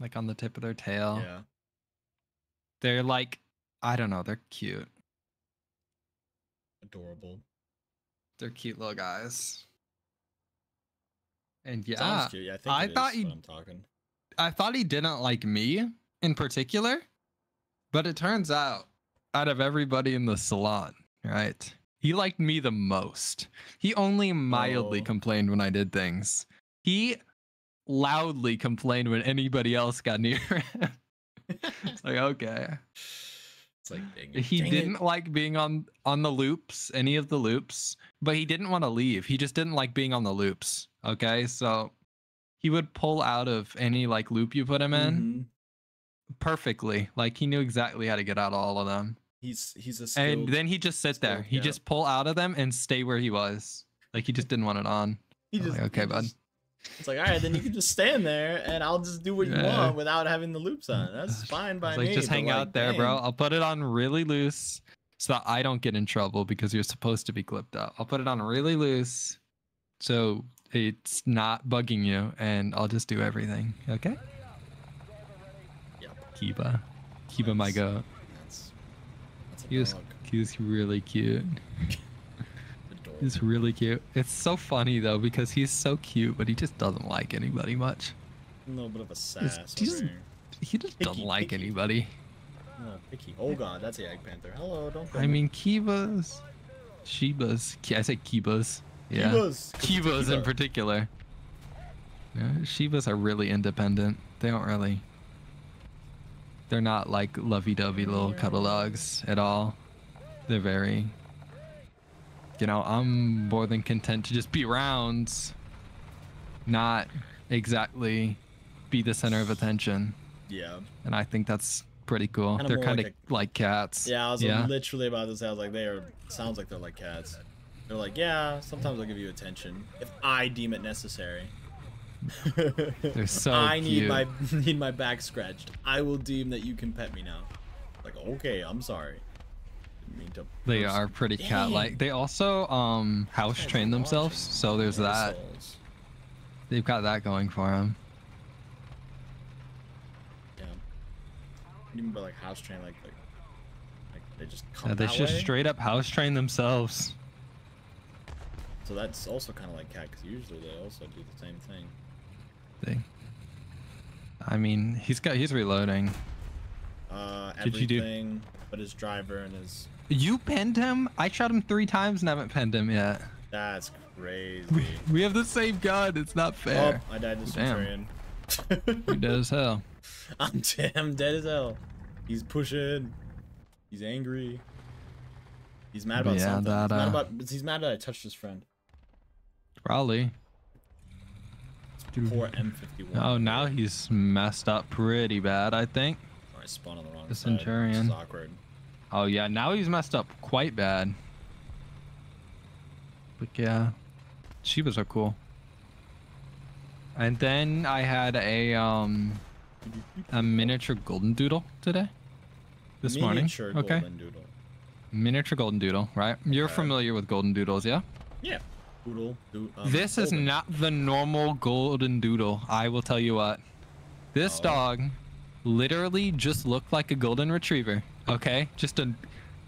Like on the tip of their tail. Yeah. They're like I don't know, they're cute. Adorable. They're cute little guys. And yeah, Sounds cute. Yeah, I think I thought what I'm talking. I thought he didn't like me in particular, but it turns out out of everybody in the salon, right? He liked me the most. He only mildly Oh. complained when I did things. He loudly complained when anybody else got near him. it's like, okay. It's like dang it, He dang didn't like being on on the loops, any of the loops, but he didn't want to leave. He just didn't like being on the loops. Okay? So he would pull out of any like loop you put him in Mhm. perfectly. Like he knew exactly how to get out of all of them. He's he's a And then he'd just sit there. He'd yeah. just pull out of them and stay where he was. Like he just didn't want it on. he I'm just like, okay, he bud. just- It's like all right, then you can just stand there and I'll just do what you Yeah. want without having the loops on. That's fine by was like, me. just hang like, out there, bro. I'll put it on really loose so that I don't get in trouble because you're supposed to be clipped up. I'll put it on really loose so it's not bugging you and I'll just do everything. Okay? Yep. Kiba. Kiba my Nice. goat. That's, that's He was he was really cute. He's really cute. It's so funny though because he's so cute, but he just doesn't like anybody much. a little bit of a sass he's- He just doesn't like picky. anybody. Oh, picky. Oh god, that's a egg panther. Hello, don't. I mean, Kibas, Shibas. I said Kibas. Yeah. Kibas. Kibas in particular. Yeah, Shibas are really independent. They don't really. They're not like lovey-dovey little cuddle dogs at all. They're very. You know, I'm more than content to just be around, not exactly be the center of attention. Yeah. And I think that's pretty cool. Kinda they're kind of like like, cats. Yeah, I was yeah. literally about to say. I was like, they are. Sounds like they're like cats. They're like, yeah. Sometimes I'll give you attention if I deem it necessary. They're so I need cute. my need my back scratched. I will deem that you can pet me now. Like, okay, I'm sorry. Mean to They curse. are pretty cat-like. They also um house train themselves, so there's that. They've got that going for them. Yeah. What do you mean by like house train? Like, like, like they just come Yeah, they just way? straight up house train themselves. So that's also kind of like cat, because usually they also do the same thing. Thing. I mean, he's got he's reloading. Uh, Did you do- but his driver and his. You pinned him. I shot him three times and haven't pinned him yet. That's crazy. We have the same gun. It's not fair. oh. I died to Damn. Centurion. You're dead as hell. I'm, I'm dead as hell. He's pushing. He's angry. He's mad about Yeah, something. that, he's, mad uh, about, he's mad that I touched his friend. Probably. Poor M51. Oh, now he's messed up pretty bad. I think. I spawned on the wrong The side. This Centurion. is awkward. Oh yeah, now he's messed up quite bad. But yeah, Shibas are cool. And then I had a um a miniature golden doodle today. This morning. Miniature Okay. doodle. Miniature golden doodle, right? You're Okay. familiar with golden doodles, yeah? Yeah. Poodle. Do, um, this is not the normal golden doodle. I will tell you what. This Oh. dog literally just looked like a golden retriever. Okay, just a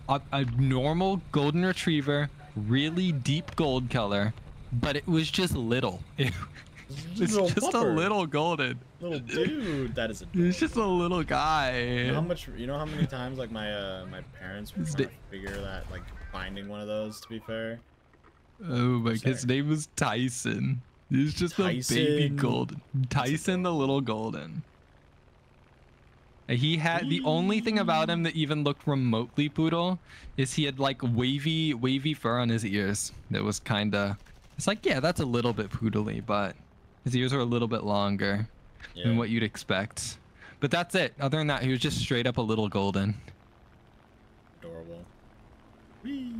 a, a normal golden retriever, really deep gold color, but it was just little. It was Little just a little golden. little dude. That is a. adorable. was just a little guy. You know how much? You know how many times like my uh my parents were trying to figure that like finding one of those. To be fair, Oh my! Sorry. His name was Tyson. He's just a baby Tyson. golden. Tyson, the little golden. He had the only thing about him that even looked remotely poodle is he had like wavy, wavy fur on his ears. That was kind of. It's like yeah, that's a little bit poodly, but his ears are a little bit longer yeah. than what you'd expect. But that's it. Other than that, he was just straight up a little golden. adorable. Whee!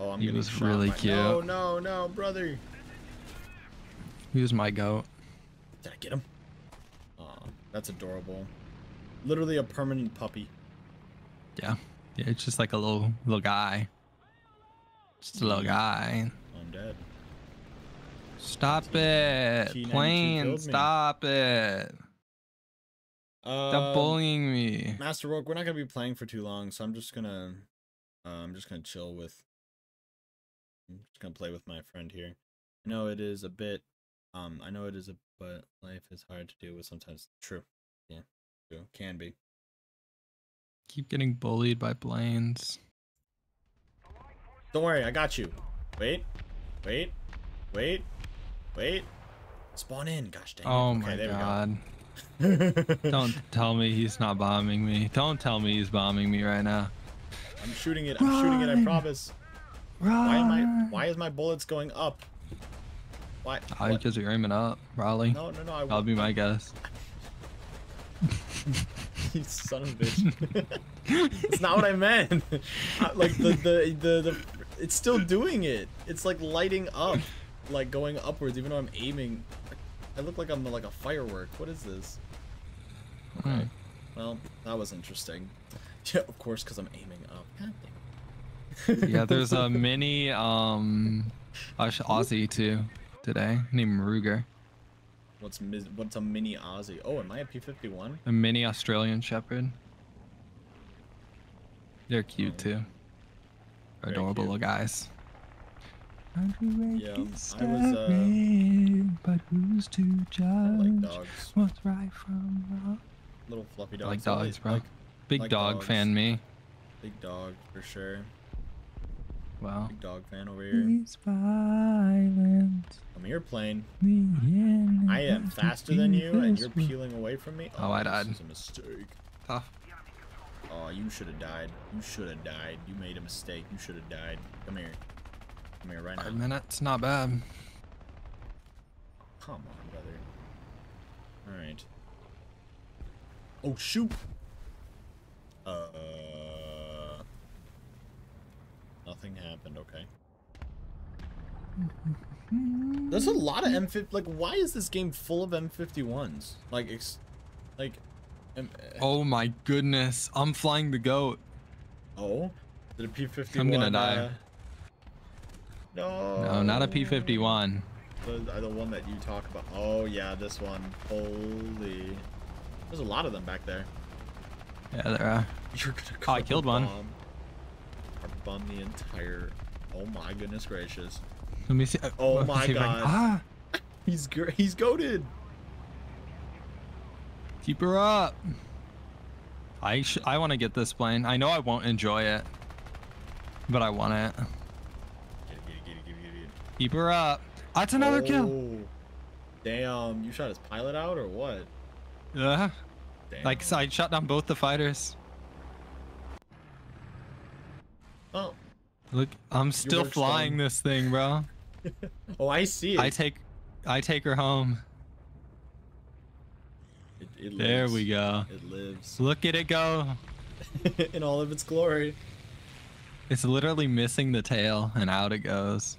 Oh, I'm He was really by- cute. No, no, no, brother. He was my goat. Did I get him? That's adorable. Literally a permanent puppy. Yeah. Yeah, it's just like a little little guy. Just a little guy. I'm dead. Stop it. T92 Plane, stop it. Stop Uh, bullying me. Master Rogue, we're not gonna be playing for too long, so I'm just gonna, uh, I'm just gonna chill with. I'm just gonna play with my friend here. I know it is a bit, um, I know it is a, but life is hard to deal with sometimes. True, yeah, true, can be. Keep getting bullied by planes. Don't worry, I got you. Wait, wait, wait, wait. Spawn in, gosh dang. it. Oh okay, my there god. We go. Don't tell me he's not bombing me. Don't tell me he's bombing me right now. I'm shooting it. I'm shooting it. I promise. Run. Why am I? Why is my bullets going up? Why? Oh, because you're aiming up, Raleigh. No, no, no. I That'll be my guess. you son of a bitch. It's not what I meant. I- like the, the the the it's still doing it. It's like lighting up, like going upwards, even though I'm aiming. I look like I'm like a firework. What is this? Hmm. Okay. Well, that was interesting. Yeah, of course, because I'm aiming up. God damn. Yeah, there's a mini um Aus- Aussie too today named Ruger. What's what's a mini Aussie? Oh, am I a P51? A mini Australian Shepherd. They're cute Oh. too. Very Adorable cute. little guys. Yeah, I was, uh, but who's to I judge like dogs. what's right from wrong? Little fluffy I dogs. like dogs, bro. Like, Big like dog dogs. fan me. big dog for sure. Wow. Big dog fan over here. He's violent. Come here, plane. I am faster than you, and you're peeling away from me. Oh, I oh, this died. is a mistake. Tough. Oh, you should have died. You should have died. You made a mistake. You should have died. Come here. Come here right now. Five now. minutes, not bad. Come on, brother. All right. Oh shoot. Uh. Nothing happened. Okay. There's a lot of M50. Like, why is this game full of M51s? Like, ex- like, M- Oh my goodness, I'm flying the goat. oh, did a P51? I'm gonna die. uh, no. No, not a P51. The, the one that you talk about. Oh yeah, this one. Holy. There's a lot of them back there. Yeah, there are. You're gonna Oh, I killed one. bomb, Bomb the entire. Oh my goodness gracious. Let me see. uh, Oh my see I can- God. Ah, He's he's goaded. keep her up. I sh- I want to get this plane. I know I won't enjoy it, but I want it. Get it, get it, get it, get it, get it. Keep her up. That's another kill. Oh, Damn, you shot his pilot out or what? Yeah. Damn. Like so I shot down both the fighters. Oh, Look, I'm still flying this thing, bro. oh, I see it. I take I take her home. it, it There we go. It lives Look at it go. in all of its glory. It's literally missing the tail and out it goes.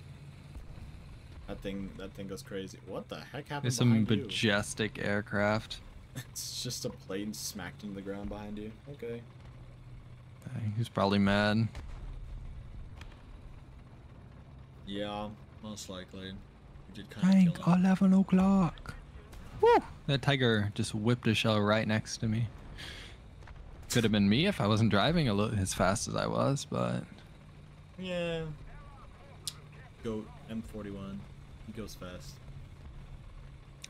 That thing, that thing goes crazy. What the heck happened It's some behind you? majestic aircraft. It's just a plane smacked into the ground behind you. Okay. He's probably mad. Yeah, most likely. You did kind of Frank, kill 11 o'clock. Woo! That tiger just whipped a shell right next to me. Could have been me if I wasn't driving a little as fast as I was, but Yeah. Goat M41. He goes fast.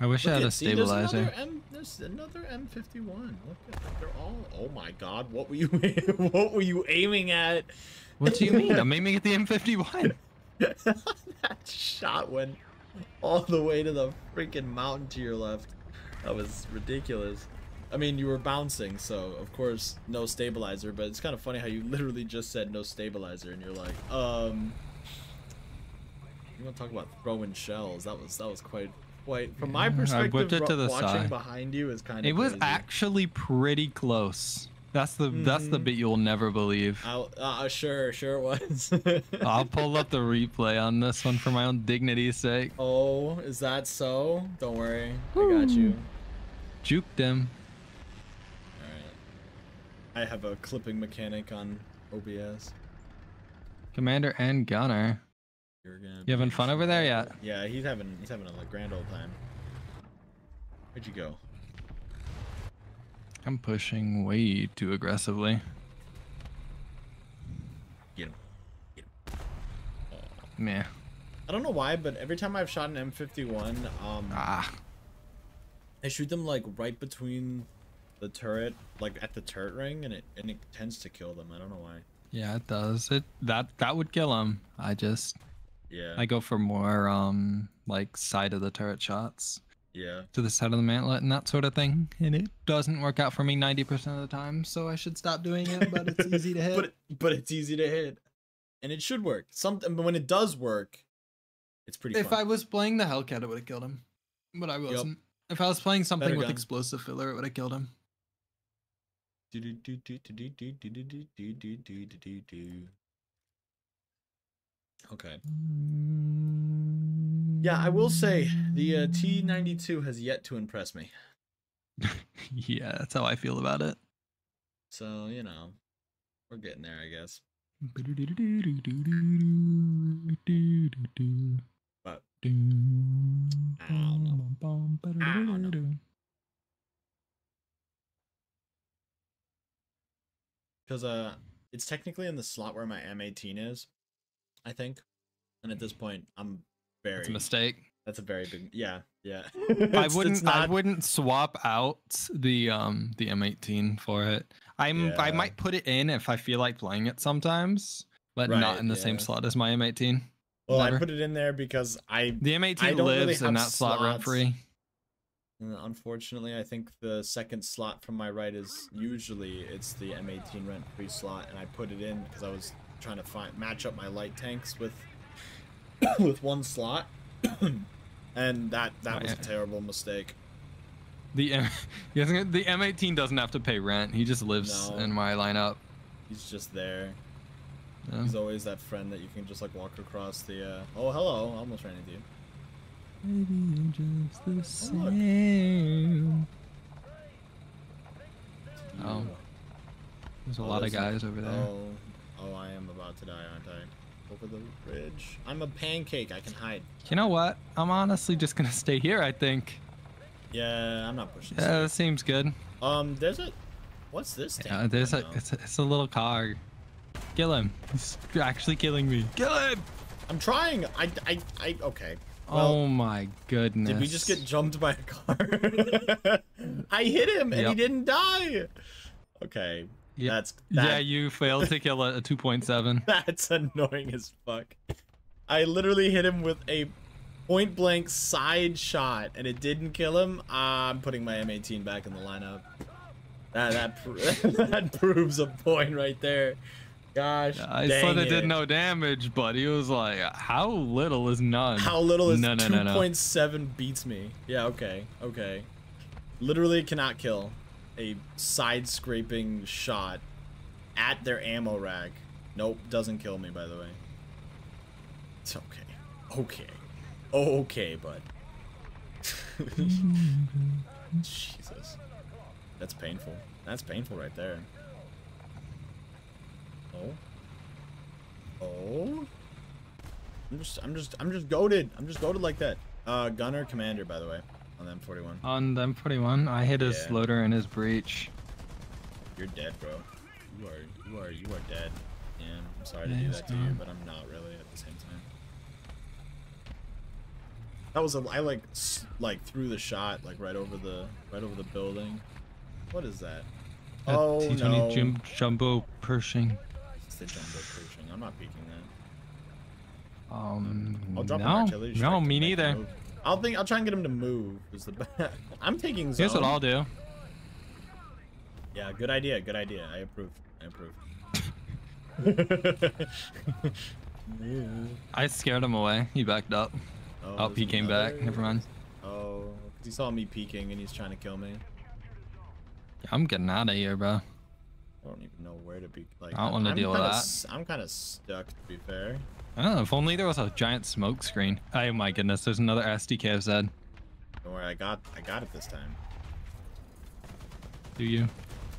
I wish I Look had a at- see, there's stabilizer. another M, there's another M51. Look at that. They're all. Oh my God! What were you? what were you aiming at? What do you mean? I'm aiming at the M51. that shot went all the way to the freaking mountain to your left. That was ridiculous. I mean, you were bouncing, so of course no stabilizer. But it's kind of funny how you literally just said no stabilizer, and you're like, um, you want to talk about throwing shells? That was that was quite quite from my Yeah, I perspective. whipped it to the watching side. behind you is kind of. It was crazy. actually pretty close. That's the that's the bit you'll never believe. I'll, uh, sure, sure it was. I'll pull up the replay on this one for my own dignity's sake. oh, is that so? Don't worry, I got you. Juked him. Alright. I have a clipping mechanic on OBS. Commander and gunner. You're You having fun over there yet? Yeah, he's having he's having a grand old time. Where'd you go? I'm pushing way too aggressively. Get him. Get him. Meh. I don't know why, but every time I've shot an M51, um, Ah. I shoot them like right between the turret, like at the turret ring, and it and it tends to kill them. I don't know why. Yeah, it does. It that that would kill them. I just Yeah. I go for more um like side of the turret shots yeah. to the side of the mantlet and that sort of thing, and it doesn't work out for me 90% of the time. So I should stop doing it. But it's easy to hit. but but it's easy to hit, and it should work. Something, but when it does work, it's pretty. if fun. I was playing the Hellcat, it would have killed him. But I wasn't. If I was playing something Better with gun. explosive filler, it would have killed him. Okay. Yeah, I will say the uh, T92 has yet to impress me. yeah, that's how I feel about it. So you know, we're getting there, I guess. But I don't know. because uh, it's technically in the slot where my M18 is, I think. And at this point, I'm very. It's a mistake. That's a very big. Yeah, yeah. I It's- it's wouldn't. I wouldn't swap out the um the M18 for it. I'm. I might put it in if I feel like playing it sometimes, but not in the same slot as my M18. Well, I put it in there because I The I M18 don't really lives in have that slot rent free. Uh, Unfortunately, I think the second slot from my right is usually it's the M18 rent free slot, and I put it in because I was trying to find match up my light tanks with with one slot, and that that was a terrible mistake. The M- he doesn't- the M18 doesn't have to pay rent. He just lives No. in my lineup. He's just there. Yeah. He's always that friend that you can just like walk across the. Uh... Oh, hello! I almost ran into you. Maybe just the look. same. Oh, There's a Oh, lot of there's a- guys over there. Oh, oh, I am about to die, aren't I? Over the bridge. I'm a pancake. I can hide. You know what? I'm honestly just gonna stay here. I think. Yeah, I'm not pushing. Yeah, that seems good. Um, there's a. What's this? Yeah, there's a it's, a it's a little car. Kill him. He's actually killing me. Kill him. I'm trying. I, I, I. Okay. oh my goodness. did we just get jumped by a car? I hit him and he didn't die. Okay. Yeah. That's Yeah, you failed to kill a, a 2.7. That's annoying as fuck. I literally hit him with a point blank side shot and it didn't kill him. I'm putting my M18 back in the lineup. That that pro- that proves a point right there. Gosh, I dang said it did no damage, but he was like, "How little is none?" How little is No, no, no, no. 2.7 beats me? Yeah, okay, okay. Literally cannot kill a side scraping shot at their ammo rack. Nope, doesn't kill me by the way. It's okay. Okay. Okay, bud. Jesus. That's painful. That's painful right there. Oh. Oh. I'm just, I'm just, I'm just goaded. I'm just goaded like that. Uh, gunner commander, by the way, on the M41. On the M41, I hit his Yeah. loader in his breach. You're dead, bro. You are, you are, you are dead. Yeah, I'm sorry to do that to you, but I'm not really at the same time. That was a, I like, like threw the shot like right over the, right over the building. What is that? That Oh T20 no! jum- jumbo Pershing. It's the jumbo Pershing. I'm not peeking that. Um, I'll drop no, no, me neither. Move. I'll think I'll try and get him to move. Is the. I'm taking zone. Here's what I'll do. Yeah, good idea. Good idea. I approve. I approve. I scared him away. He backed up. Oh, oh there's he came back. another- Never mind. Oh, 'cause he saw me peeking and he's trying to kill me. Yeah, I'm getting out of here, bro. I don't even know where to be. Like, I don't wanna I'm deal with kinda that. s- I'm kind of stuck, to be fair. Oh, if only there was a giant smoke screen. Oh my goodness, there's another SDK SDKFZ. Don't worry, I got, I got it this time. Do you?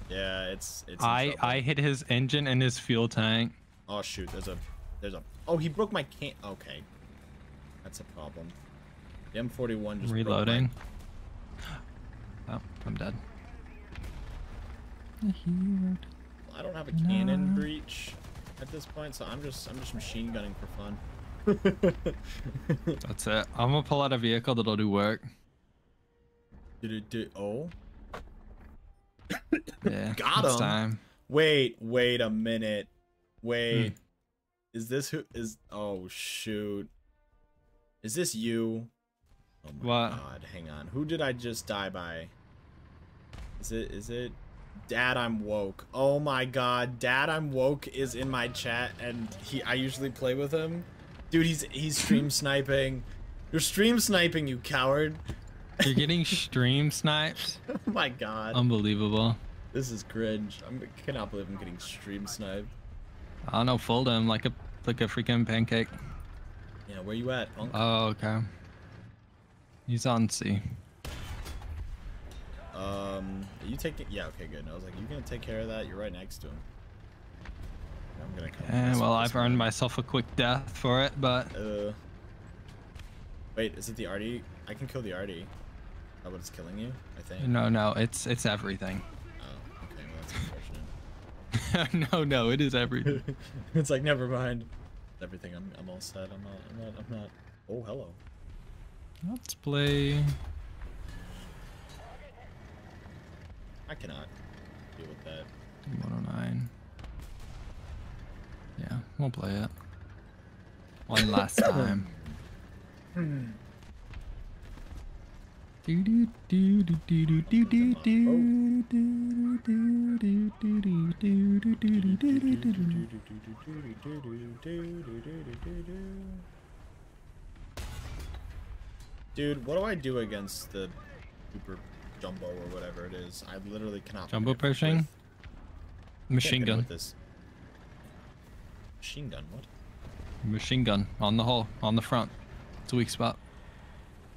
Yeah, it's, it's. I. I hit his engine and his fuel tank. Oh shoot, there's a, there's a. Oh, he broke my can. Okay, that's a problem. The M41 just broke my- Reloading. Oh, I'm dead. I don't have a cannon breach at this point, so I'm just I'm just machine gunning for fun. That's it. I'm gonna pull out a vehicle that'll do work. Did it do? Oh, Yeah. Got him. time. wait, wait a minute, wait. Hmm. Is this who is? Oh shoot, is this you? Oh my What? god, hang on. Who did I just die by? Is it? Is it? Dad, I'm woke. Oh my god, Dad, I'm woke is in my chat, and he. I usually play with him. Dude, he's he's stream sniping. You're stream sniping, you coward. You're getting stream sniped. Oh my god, Unbelievable. this is cringe. I'm, I cannot believe I'm getting stream sniped. I don't know, fold him like a like a freaking pancake. Yeah, where you at, punk? Oh, okay. He's on C. Um, you taking? Yeah, okay, good. I was like, you're gonna take care of that? You're right next to him. I'm gonna come. And mess well, I've earned myself a quick death for it, but Uh. Wait, is it the RD? I can kill the. Is that what it's killing you? I think. no, no, it's it's everything. Oh, okay. Well, that's unfortunate. no, no, it is everything. it's like never mind. Everything. I'm. I'm all set. I'm not. I'm not. I'm not. Oh, hello. Let's play. I cannot deal with that. 109. Yeah, we'll play it. One last time. Dude, what do I do against the super jumbo or whatever it is? I literally cannot. Jumbo Pershing? Machine can't get it gun. This. Machine gun. What? Machine gun on the hull, on the front. It's a weak spot.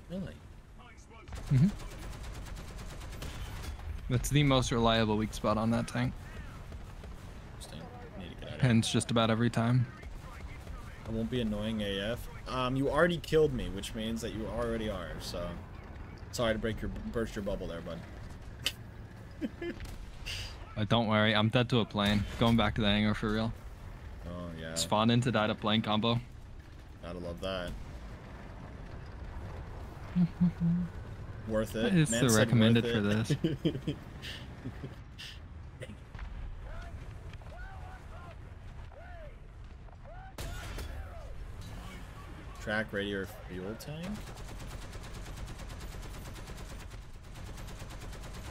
Really? Mm hmm. That's the most reliable weak spot on that tank. Interesting. Need to get out of here. Hence just about every time. I won't be annoying AF. Um, you already killed me, which means that you already are. So, sorry to break your burst your bubble there, bud. Don't worry, I'm dead to a plane. Going back to the hangar for real. Oh yeah, Spawn into die to plane combo. gotta love that. Worth it. It's Man the recommended for it. Track radiator fuel tank.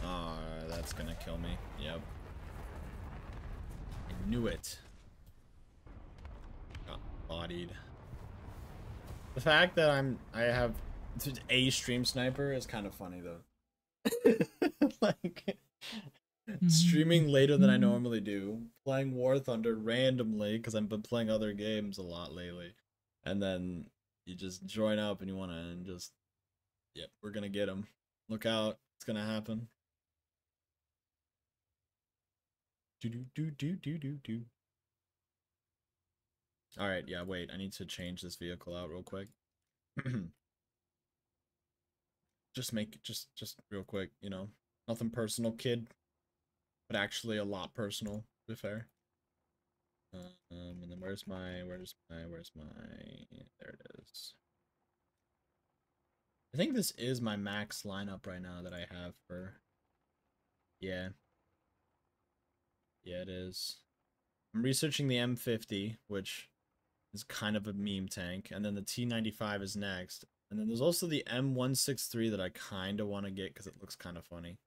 Ah, that's gonna kill me. Yep. I knew it. Got bodied. The fact that I'm I have a stream sniper is kind of funny though. like streaming later than I normally do, playing War Thunder randomly because I've been playing other games a lot lately, and then you just join up and you want to and just, yep, we're gonna get him. Look out, it's gonna happen. Do do do do do do do. All right, yeah, wait. I need to change this vehicle out real quick. just make it just just real quick, you know. Nothing personal, kid. But actually a lot personal, to be fair. Um, and then where's my where's my where's my there it is. I think this is my max lineup right now that I have for yeah. Yeah, it is. I'm researching the M50, which is kind of a meme tank, and then the T95 is next. And then there's also the M163 that I kind of want to get because it looks kind of funny.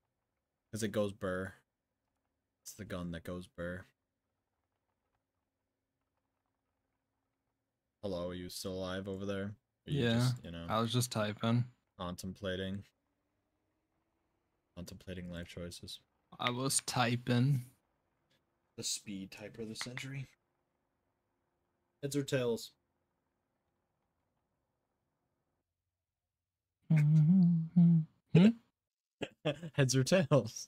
Because it goes burr. It's the gun that goes burr. Hello, are you still alive over there? You Yeah, Just, you know, I was just typing. contemplating. Contemplating life choices. I was typing. The speed typer of the century. Heads or tails? Heads or tails?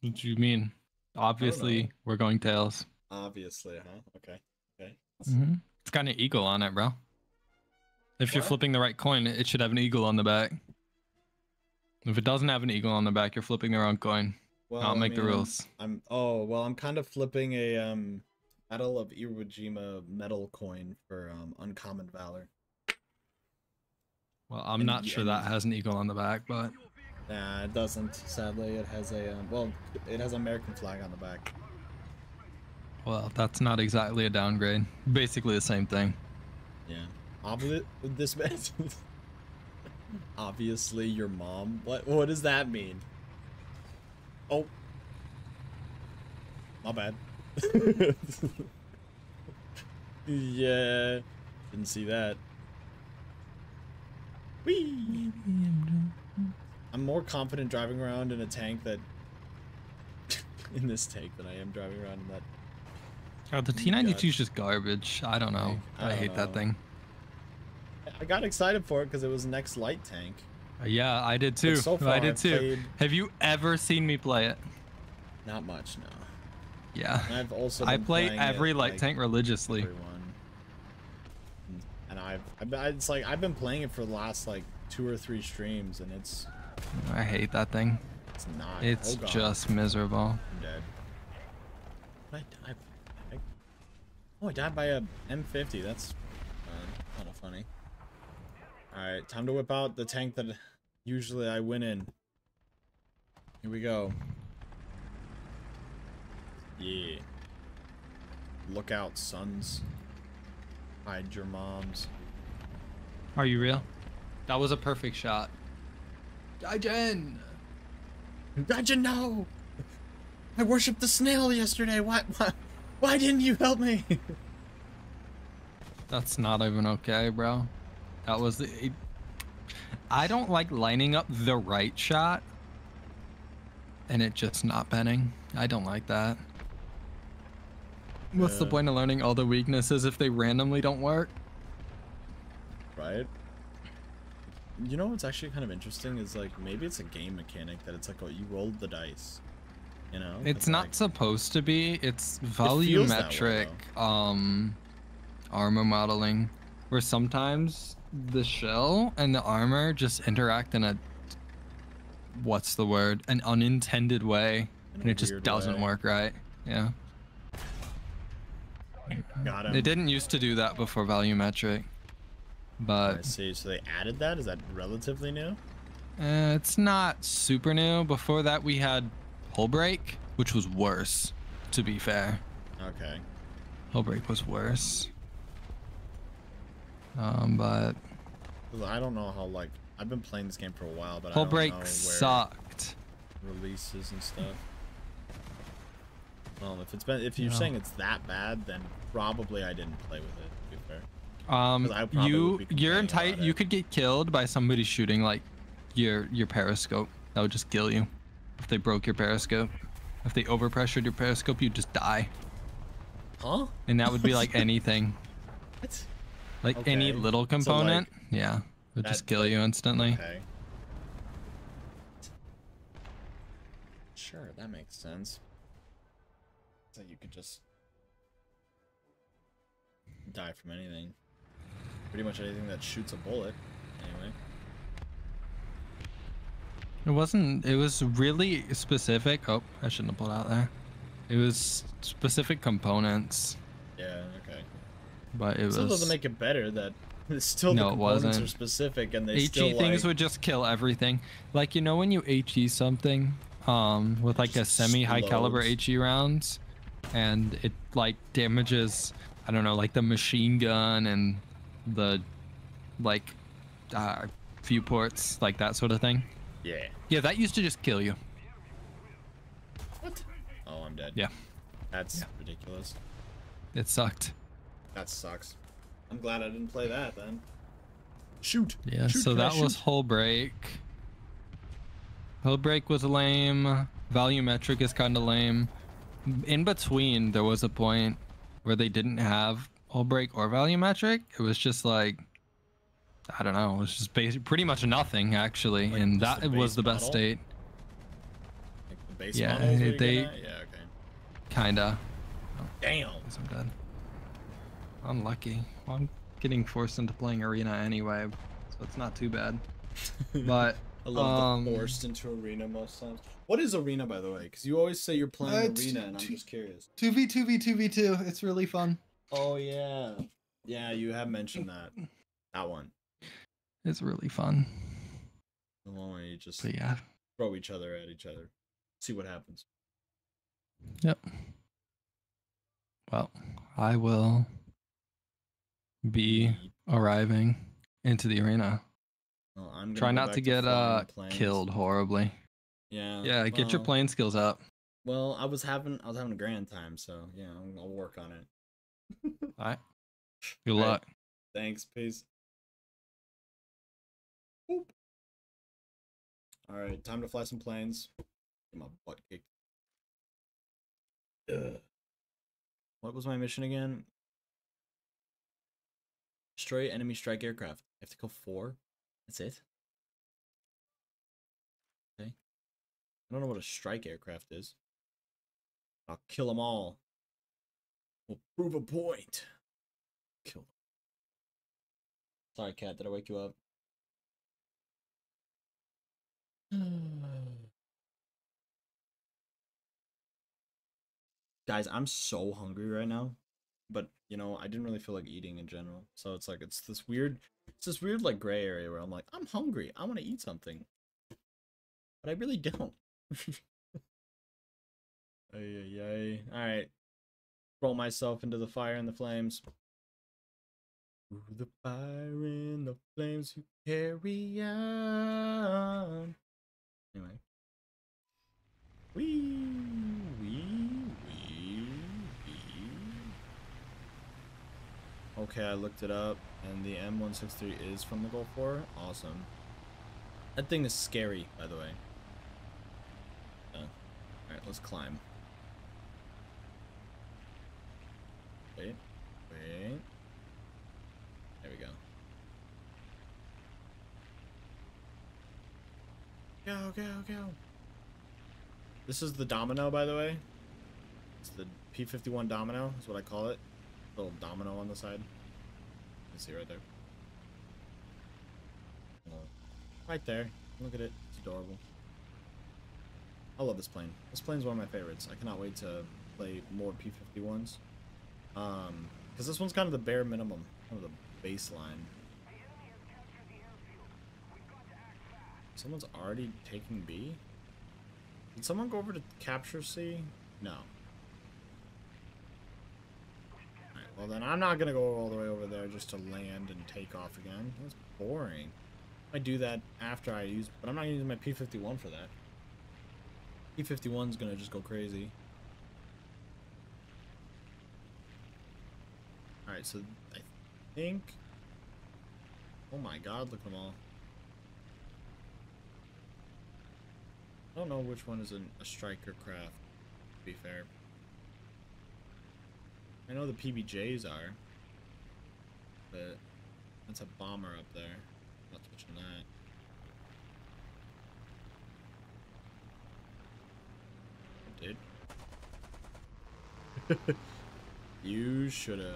What do you mean? Obviously, we're going tails. Obviously, huh? Okay. Okay. hmm It's got an eagle on it, bro. If you're flipping the right coin, it should have an eagle on the back. If it doesn't have an eagle on the back, you're flipping the wrong coin. Well, I'll make the mean, I'm- rules. I'm oh well I'm kind of flipping a um Battle of Iwo Jima metal coin for um uncommon valor. Well, I'm And not sure that has an eagle on the back, but Nah, it doesn't. Sadly, it has a um, well, it has American flag on the back. well, that's not exactly a downgrade. Basically the same thing. Yeah. Obvi- this man. Obviously, your mom. What? What does that mean? Oh. My bad. yeah. Didn't see that. Whee! I'm more confident driving around in a tank that. in this tank than I am driving around in that. Oh, the T92 is just garbage. I don't know. I I, don't hate that thing. I got excited for it because it was next light tank. Uh, Yeah, I did too. so I did I've too. Have you ever seen me play it? Not much, no. Yeah. And I've also I play every it, light like, tank religiously. everyone. And I've, I've it's like I've been playing it for the last like two or three streams, and it's I hate that thing. it's not. It's oh just miserable. I'm dead. I die? I, oh, I died by a M50. That's kind of funny. All right, time to whip out the tank that usually I win in. Here we go. Yeah. Look out, sons. Hide your moms. Are you real? That was a perfect shot. Gaijin! Imagine no! I worshipped the snail yesterday. Why, why, why didn't you help me? That's not even okay, bro. That was the. It, I don't like lining up the right shot and it just not penning. I don't like that. What's the point of learning all the weaknesses if they randomly don't work? right? You know what's actually kind of interesting is like maybe it's a game mechanic that it's like oh you rolled the dice, you know? It's not like- supposed to be. It's feels that way, volumetric um armor modeling where sometimes the shell and the armor just interact in a what's the word? An unintended way in and it just doesn't way. work right. Yeah. Got him. It didn't used to do that before volumetric. I But see. So they added that. Is that relatively new? uh, it's not super new. Before that we had hull break, which was worse, to be fair. Okay. Hull break was worse. Um, but I don't know how like I've been playing this game for a while, but I don't break know where sucked. releases and stuff. Well, if it's been if you're Yeah. saying it's that bad, then probably I didn't play with it. To be fair. Um, 'Cause I probably you you're entitled. You could get killed by somebody shooting like your your periscope. That would just kill you. If they broke your periscope, if they overpressured your periscope, you'd just die. Huh? And that would be like anything, What? Like any little component. yeah, would just kill you instantly. Okay. Sure, that makes sense. So you could just die from anything. Pretty much anything that shoots a bullet. Anyway. It wasn't. It was really specific. Oh, I shouldn't have pulled out there. It was specific components, Yeah. Okay. But it Still was. doesn't make it better that it's still No, the it wasn't. are specific and they HE still things like, would just kill everything. Like you know when you HE something, um, with like a semi high caliber explodes. HE rounds, and it like damages. I don't know, like the machine gun and the like uh, few ports, like that sort of thing. Yeah. Yeah, that used to just kill you. What? Oh, I'm dead. Yeah, That's Yeah. ridiculous. it sucked. That sucks. I'm glad I didn't play that then. Shoot. Yeah, Shoot, so can I that was shoot? hull break. Hull break was lame. Volumetric is kind of lame. In between, there was a point where they didn't have hull break or volumetric. It was just like, I don't know. It was just basic, pretty much nothing actually, Like, and that the was the best model? state. Like the base Yeah, model is what you're they- Yeah. Okay. Kinda. Damn. I'm dead. Unlucky. Well, I'm getting forced into playing arena anyway, so it's not too bad. But I love um, the forced into arena most times. What is arena, by the way? Because you always say you're playing Uh, arena, and I'm just curious. 2v2v 2v2. It's really fun. Oh yeah, yeah, you have mentioned that. That one, It's really fun. the one where you just But yeah. throw each other at each other, see what happens. Yep. Well, I will be arriving into the arena. Well, I'm Try not to get uh killed horribly. Yeah. Yeah, get your well, plane skills up. Well, I was having I was having a grand time, so yeah, I'll, I'll work on it. All right. Good Alright. luck. Thanks, peace. Boop. All right, time to fly some planes. Get my butt kicked. Ugh. What was my mission again? Destroy enemy strike aircraft. I have to kill four. That's it. Okay. I don't know what a strike aircraft is. I'll kill them all. We'll prove a point. Kill them. Sorry, cat. Did I wake you up? Guys, I'm so hungry right now. But, you know, I didn't really feel like eating in general. So it's like, it's this weird, it's this weird, like, gray area where I'm like, I'm hungry. I want to eat something. But I really don't. ay, ay, ay. Alright. Throw myself into the fire and the flames. Through the fire and the flames you carry on. Anyway. Wee, Okay, I looked it up, and the M163 is from the Gulf War. Awesome. That thing is scary, by the way. Uh, Alright, let's climb. Wait, wait. There we go. Go, go, go. This is the domino, by the way. It's the P51 domino, is what I call it. Little domino on the side. You see right there. Right there. Look at it. It's adorable. I love this plane. This plane's one of my favorites. I cannot wait to play more P51s. Um, because this one's kind of the bare minimum, kind of the baseline. Someone's already taking B? Did someone go over to capture C? No. Alright, well then I'm not gonna go all the way over there just to land and take off again. That's boring. I do that after I use, but I'm not using my P51 for that. P51's gonna just go crazy. Alright, so I think... Oh my god, look at them all. I don't know which one is an, a striker craft, to be fair. I know the PBJs are, but that's a bomber up there. Not touching that. Dude. you should have.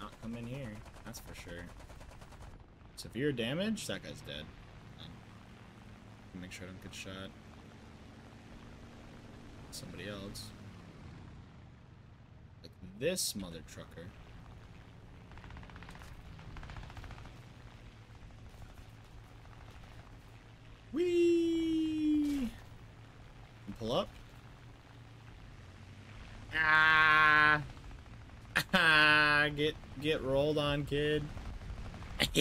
Not come in here. That's for sure. Severe damage? That guy's dead. Um, make sure I don't get shot. Somebody else. This mother trucker. Whee! Pull up. Ah! Ah! Get get rolled on, kid.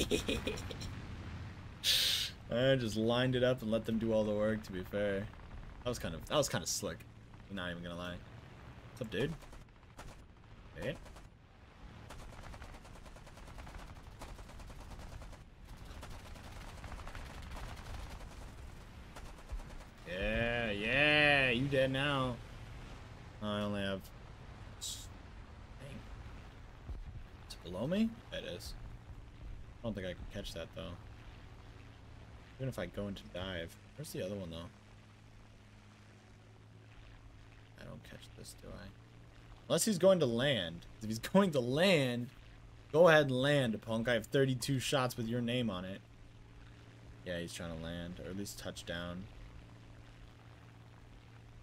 I just lined it up and let them do all the work. To be fair, that was kind of that was kind of slick. Not even gonna lie. What's up, dude? Yeah, yeah, you dead now. I only have. Dang. It's below me? It is. I don't think I can catch that though. Even if I go into dive. Where's the other one though? I don't catch this, do I? Unless he's going to land. If he's going to land, go ahead and land, punk. I have 32 shots with your name on it. Yeah, he's trying to land, or at least touch down.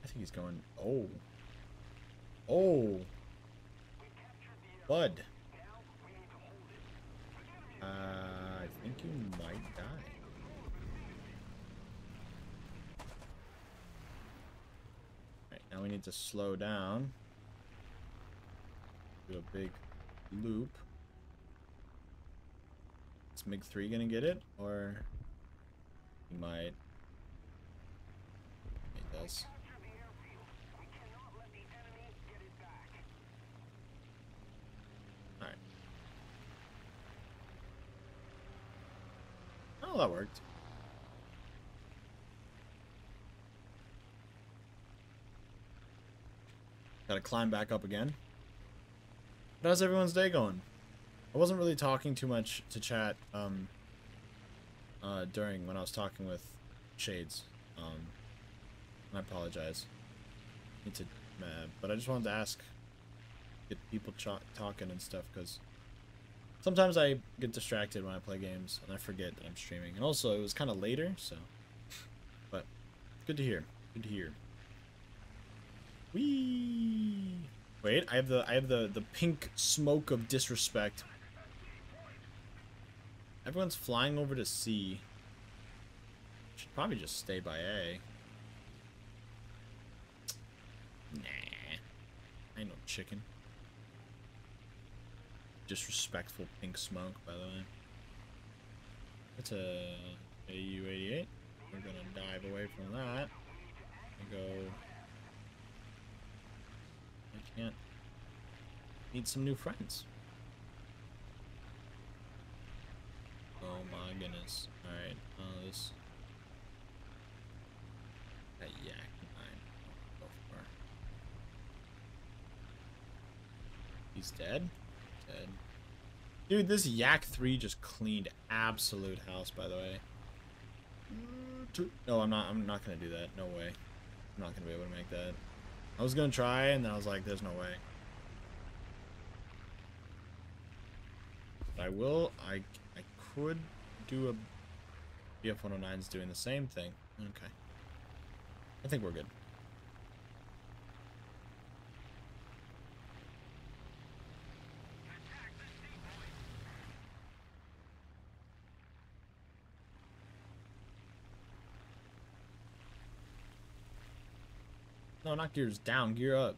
I think he's going... Oh. Oh. Bud. Uh, I think you might die. Right, now we need to slow down. Do a big loop. Is MiG-3 gonna get it? Or... He might. He does. Alright. Oh, that worked. Gotta climb back up again. How's everyone's day going? I wasn't really talking too much to chat um, uh, during when I was talking with Shades. Um, I apologize. Need to, uh, but I just wanted to ask, get people talking and stuff, because sometimes I get distracted when I play games and I forget that I'm streaming. And also, it was kind of later, so. But good to hear. Good to hear. Whee! Wait, I have the I have the the pink smoke of disrespect. Everyone's flying over to C. Should probably just stay by A. Nah. I ain't no chicken. Disrespectful pink smoke, by the way. It's a Ju-88. We're gonna dive away from that. And go can't. Need some new friends. Oh my goodness. Alright, uh, this... That yak nine. Go for He's dead? Dead. Dude, this Yak 3 just cleaned absolute house, by the way. No, I'm not. I'm not gonna do that. No way. I'm not gonna be able to make that. I was gonna try, and then I was like, there's no way. But I will, I, I could do a BF-109's doing the same thing. Okay. I think we're good. No, not gears down, gear up.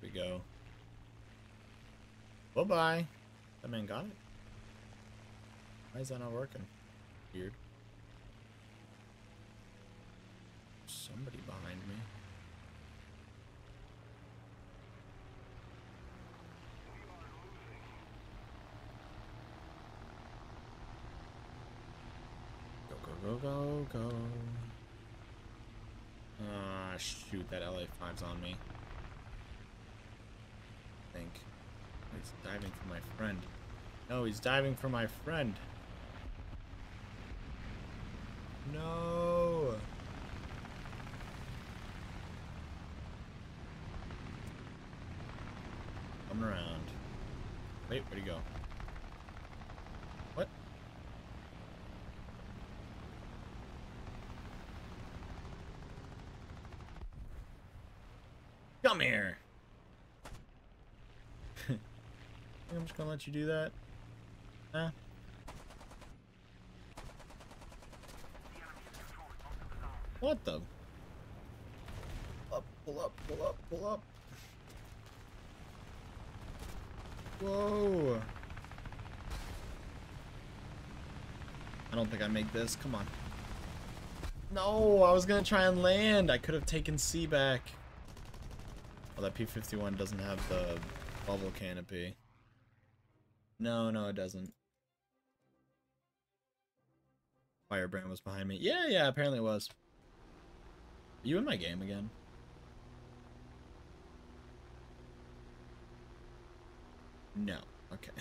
Here we go. Bye-bye. That man got it? Why is that not working? Weird. Somebody behind me. Go, go, go, go, go. Ah, shoot, that LA5's on me. I think. He's diving for my friend. No, he's diving for my friend. No! Coming around. Wait, where'd he go? Come here. I'm just gonna let you do that. Huh? What the? Up, pull up, pull up, pull up. Whoa. I don't think I make this. Come on. No, I was gonna try and land. I could have taken C back. Oh, that P-51 doesn't have the bubble canopy. No, no, it doesn't. Firebrand was behind me. Yeah, yeah, apparently it was. Are you in my game again? No. Okay.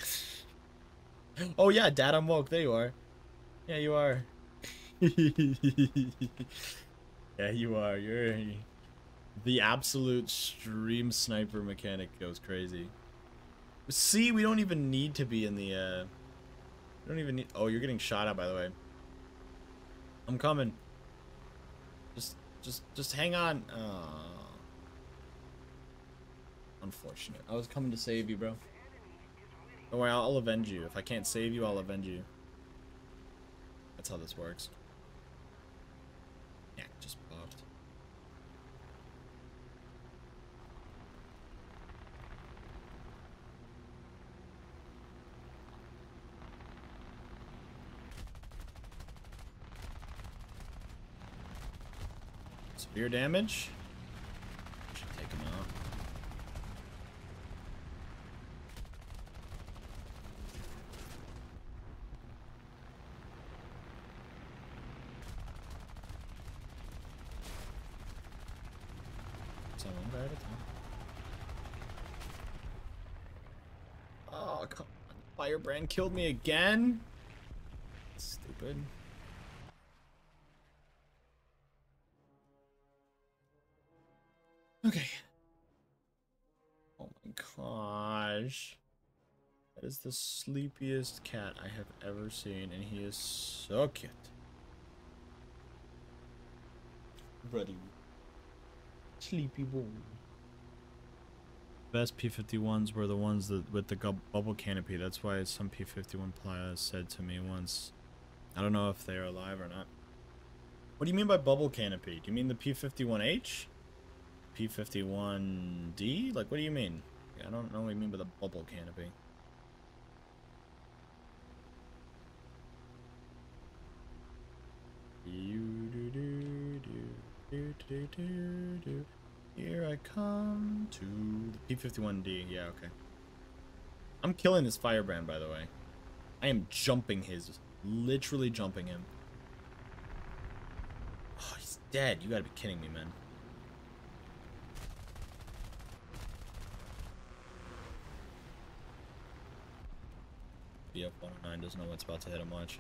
oh yeah, Dad, I'm woke. There you are. Yeah, you are. yeah, you are. You're the absolute stream sniper mechanic goes crazy. See, we don't even need to be in the, uh... We don't even need... Oh, you're getting shot at, by the way. I'm coming. Just, just, just hang on. Oh. Unfortunate. I was coming to save you, bro. Don't worry, I'll avenge you. If I can't save you, I'll avenge you. That's how this works. Yeah, just Severe damage. Should take him out. So one guy at a time. Oh, come on. Firebrand killed me again? Stupid. The sleepiest cat I have ever seen, and he is so cute. Buddy. Sleepy boy. Best P51s were the ones that with the bubble canopy. That's why some P51 players said to me once. I don't know if they are alive or not. What do you mean by bubble canopy? Do you mean the P51H? P51D? Like, what do you mean? I don't know what you mean by the bubble canopy. You do do do do do do do. Here I come to the P51D. Yeah, okay. I'm killing this firebrand, by the way. I am jumping his, literally jumping him. Oh, he's dead. You gotta be kidding me, man. BF 109 doesn't know what's about to hit him much.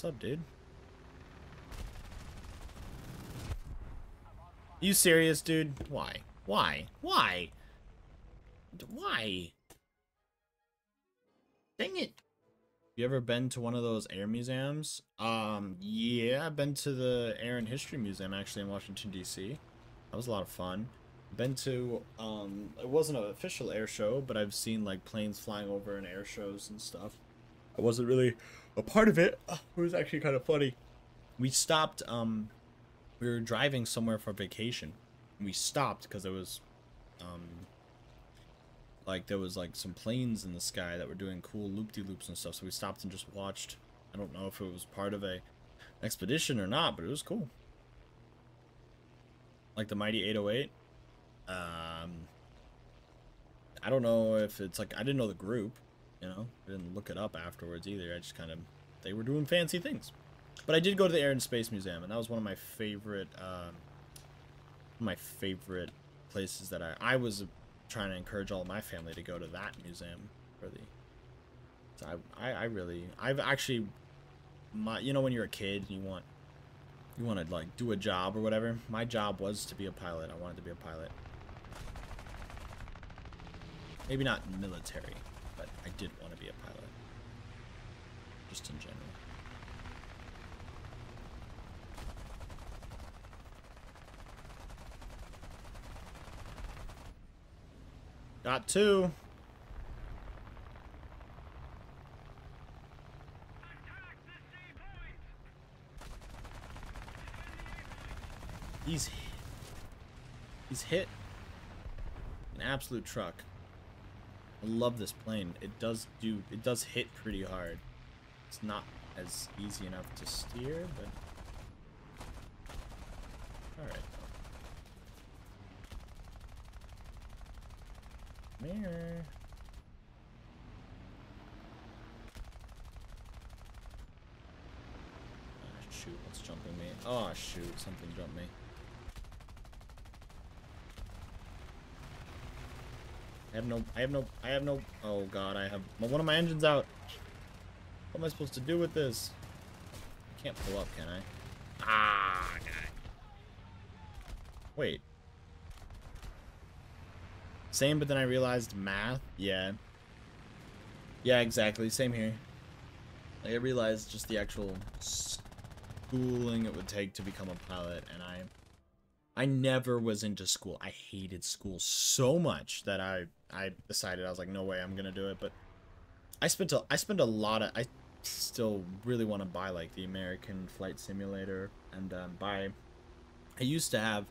What's up, dude? You serious, dude? Why? Why? Why? Why? Dang it. You ever been to one of those air museums? Um, yeah, I've been to the Air and History Museum actually in Washington D.C. That was a lot of fun. Been to um, it wasn't an official air show, but I've seen like planes flying over in air shows and stuff. I wasn't really a part of it. It was actually kind of funny. We stopped. Um, we were driving somewhere for vacation. We stopped because there was, um, like there was like some planes in the sky that were doing cool loop-de-loops and stuff. So we stopped and just watched. I don't know if it was part of a expedition or not, but it was cool. Like the mighty 808. Um, I don't know if it's like I didn't know the group. You know, I didn't look it up afterwards either. I just kind of they were doing fancy things. But I did go to the Air and Space Museum, and that was one of my favorite, um, my favorite places that I I was trying to encourage all my family to go to that museum for the. So I, I I really I've actually, my you know when you're a kid and you want, you want to like do a job or whatever. My job was to be a pilot. I wanted to be a pilot. Maybe not military, but I did want to be a pilot. Just in general. Got two. He's. He's hit an absolute truck. I love this plane. It does do it does hit pretty hard. It's not as easy enough to steer, but alright. Mirror. Ah, shoot, what's jumping me? Oh shoot, something jumped me. I have no, I have no, I have no, oh god, I have, one of my engines out. What am I supposed to do with this? I can't pull up, can I? Ah, guy. Wait. Same, but then I realized math. Yeah. Yeah, exactly. Same here. I realized just the actual schooling it would take to become a pilot, and I I never was into school. I hated school so much that I I decided I was like, no way, I'm gonna do it. But I spent a I spent a lot of I still really want to buy like the American Flight Simulator and um, buy. I used to have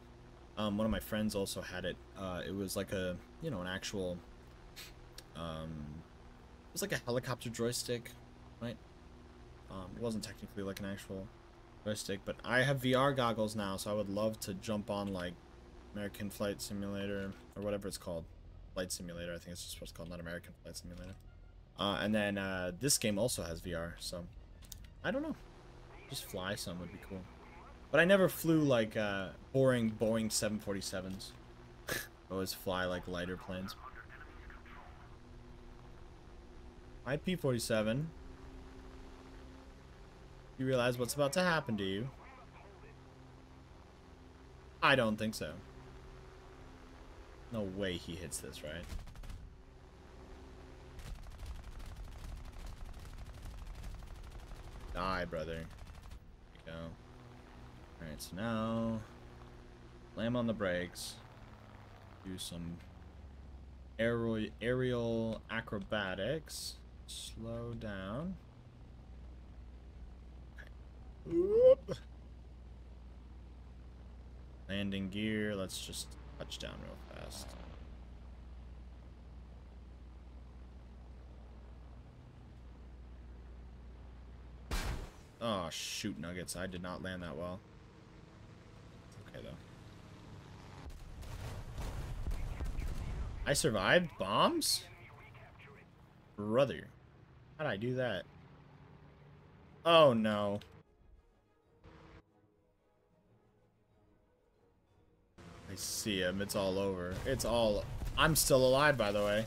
um, one of my friends also had it. Uh, it was like a you know an actual. Um, it was like a helicopter joystick, right? Um, it wasn't technically like an actual joystick, but I have VR goggles now, so I would love to jump on like American Flight Simulator or whatever it's called. Flight Simulator, I think it's just what's called, not American Flight Simulator. Uh, and then uh, this game also has VR, so I don't know. Just fly some would be cool. But I never flew like uh, boring Boeing 747s. I always fly like lighter planes. My P-47 you realize what's about to happen to you? I don't think so. No way he hits this, right? Die, brother. Go. Alright, so now... Slam on the brakes. Do some aerial, aerial acrobatics. Slow down. Landing gear. Let's just touch down real fast. Oh, shoot, Nuggets. I did not land that well. Okay, though. I survived bombs? Brother. How'd I do that? Oh, no. I see him. It's all over. It's all... I'm still alive, by the way.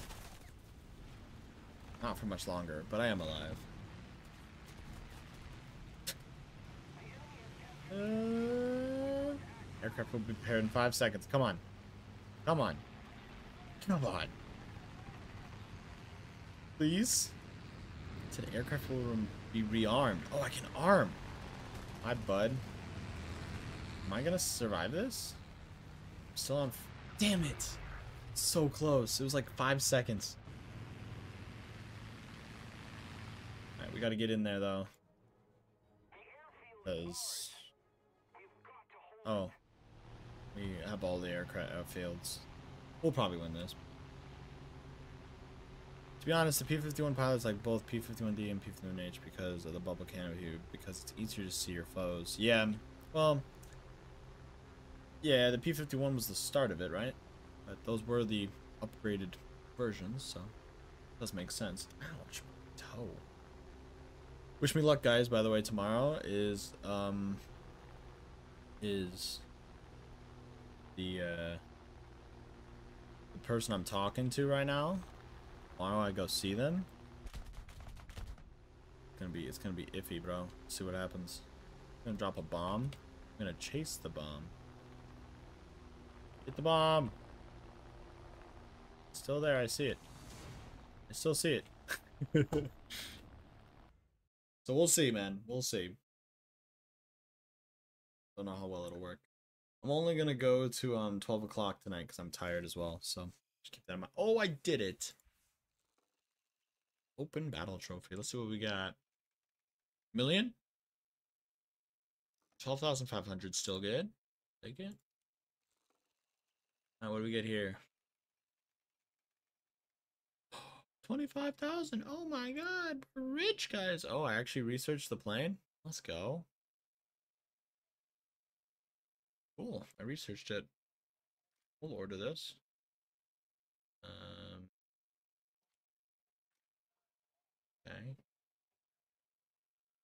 Not for much longer, but I am alive. Uh, aircraft will be prepared in five seconds. Come on. Come on. Come on. Please? It said aircraft will be rearmed. Oh, I can arm. Hi, bud. Am I gonna survive this? Still on. Damn it! So close. It was like five seconds. Alright, we gotta get in there though. Because. Oh. We have all the aircraft uh, outfields. We'll probably win this. To be honest, the P-51 pilots like both P-51D and P-51H because of the bubble canopy, because it's easier to see your foes. Yeah, well, yeah, the P-51 was the start of it, right? But those were the upgraded versions, so it does make sense. Ouch, toe. Wish me luck, guys, by the way, tomorrow is, um, is the, uh, the person I'm talking to right now. Don't I go see them? It's gonna be, it's gonna be iffy, bro. see what happens. I'm gonna drop a bomb. I'm gonna chase the bomb. Get the bomb. Still there, I see it. I still see it. so we'll see, man. We'll see. Don't know how well it'll work. I'm only gonna go to um 12 o'clock tonight because I'm tired as well. So just keep that in mind. Oh, I did it. Open battle trophy. Let's see what we got. Million. 12,500 still good. Take it. Now what do we get here? 25,000. Oh my god. We're rich, guys. Oh, I actually researched the plane. Let's go. Cool. I researched it. We'll order this. Um, okay.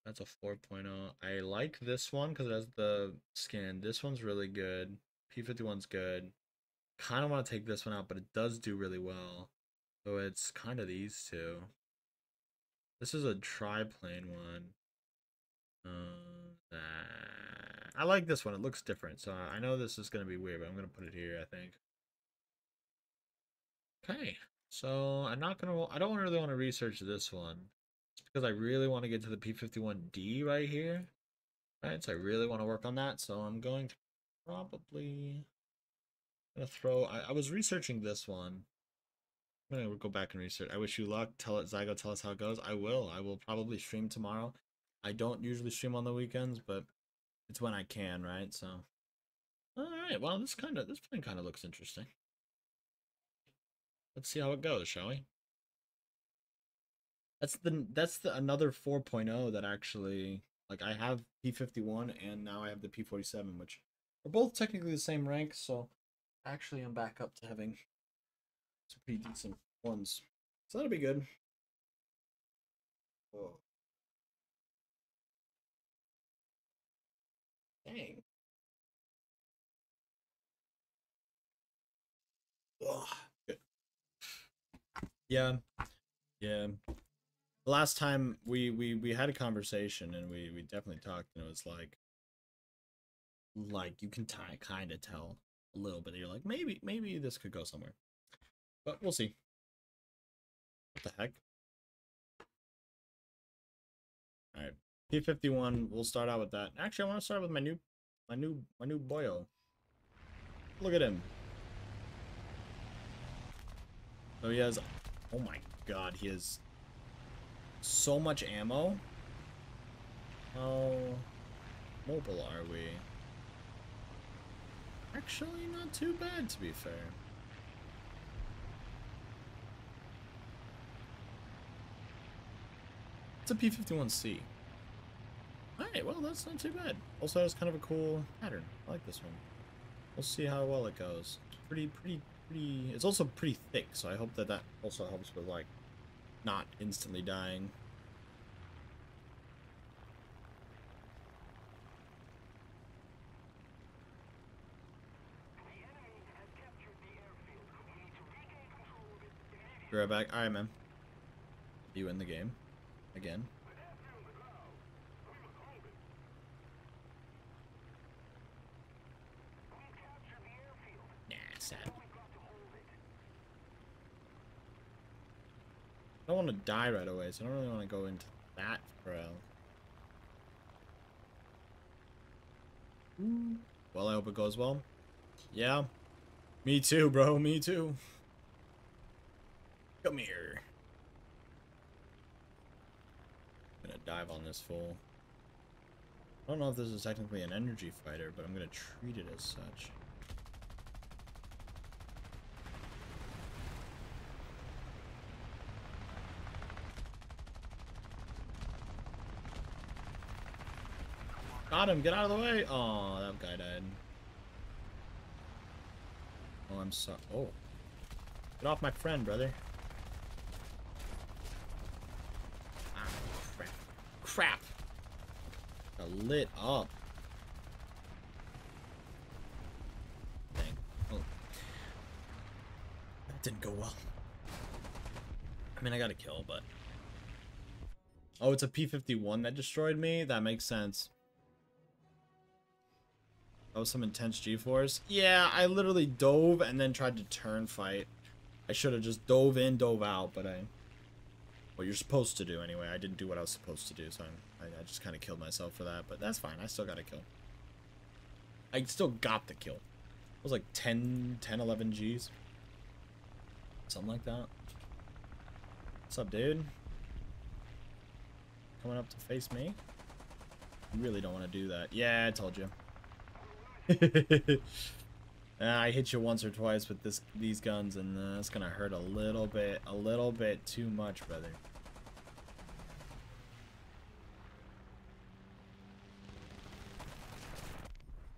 That's a 4.0. I like this one because it has the skin. This one's really good. P51's good. Kind of want to take this one out, but it does do really well. So it's kind of these two. This is a triplane one. Uh, I like this one. It looks different. So I know this is going to be weird, but I'm going to put it here, I think. Okay. So I'm not going to... I don't really want to research this one. It's because I really want to get to the P51D right here. Right, so I really want to work on that. So I'm going to probably... I'm gonna throw... I, I was researching this one. I'm gonna go back and research. I wish you luck. Tell it, Zygo, tell us how it goes. I will. I will probably stream tomorrow. I don't usually stream on the weekends, but it's when I can, right? So, all right. Well, this kind of this plane kind of looks interesting. Let's see how it goes, shall we? That's the that's the another 4.0 that actually like I have P51 and now I have the P47, which are both technically the same rank. So actually, I'm back up to having some pretty decent ones. So that'll be good. Whoa. Dang. Ugh. Yeah. Yeah. Last time we, we we had a conversation and we we definitely talked and it was like like you can kind of tell a little bit. You're like maybe maybe this could go somewhere. But we'll see. What the heck? Alright. P51, we'll start out with that. Actually, I want to start with my new my new my new boyo. Look at him. So he has oh my god, he has so much ammo. How mobile are we? Actually not too bad to be fair. It's a P51C. Alright, well, that's not too bad. Also has kind of a cool pattern. I like this one. We'll see how well it goes. It's pretty, pretty, pretty... It's also pretty thick, so I hope that that also helps with, like, not instantly dying. Be right back. Alright, man. You in the game. Again. Nah, sad. I don't want to die right away, so I don't really want to go into that trail. Hmm. Well, I hope it goes well. Yeah. Me too, bro. Me too. Come here. I'm gonna dive on this fool. I don't know if this is technically an energy fighter, but I'm gonna treat it as such. Got him! Get out of the way! Oh, that guy died. Oh, I'm sorry. Oh. Get off my friend, brother. Ah, crap. Crap! Got lit up. Dang. Oh. That didn't go well. I mean, I got a kill, but... Oh, it's a P-51 that destroyed me? That makes sense. That was some intense G-force. Yeah, I literally dove and then tried to turn fight. I should have just dove in, dove out, but I What you're supposed to do, anyway. I didn't do what I was supposed to do, so I'm, I, I just kind of killed myself for that. But that's fine. I still got a kill. I still got the kill. It was like 10, 10, 11 Gs. Something like that. What's up, dude? Coming up to face me? You really don't want to do that. Yeah, I told you. Ah, I hit you once or twice with this these guns, and uh, it's gonna hurt a little bit, a little bit too much, brother.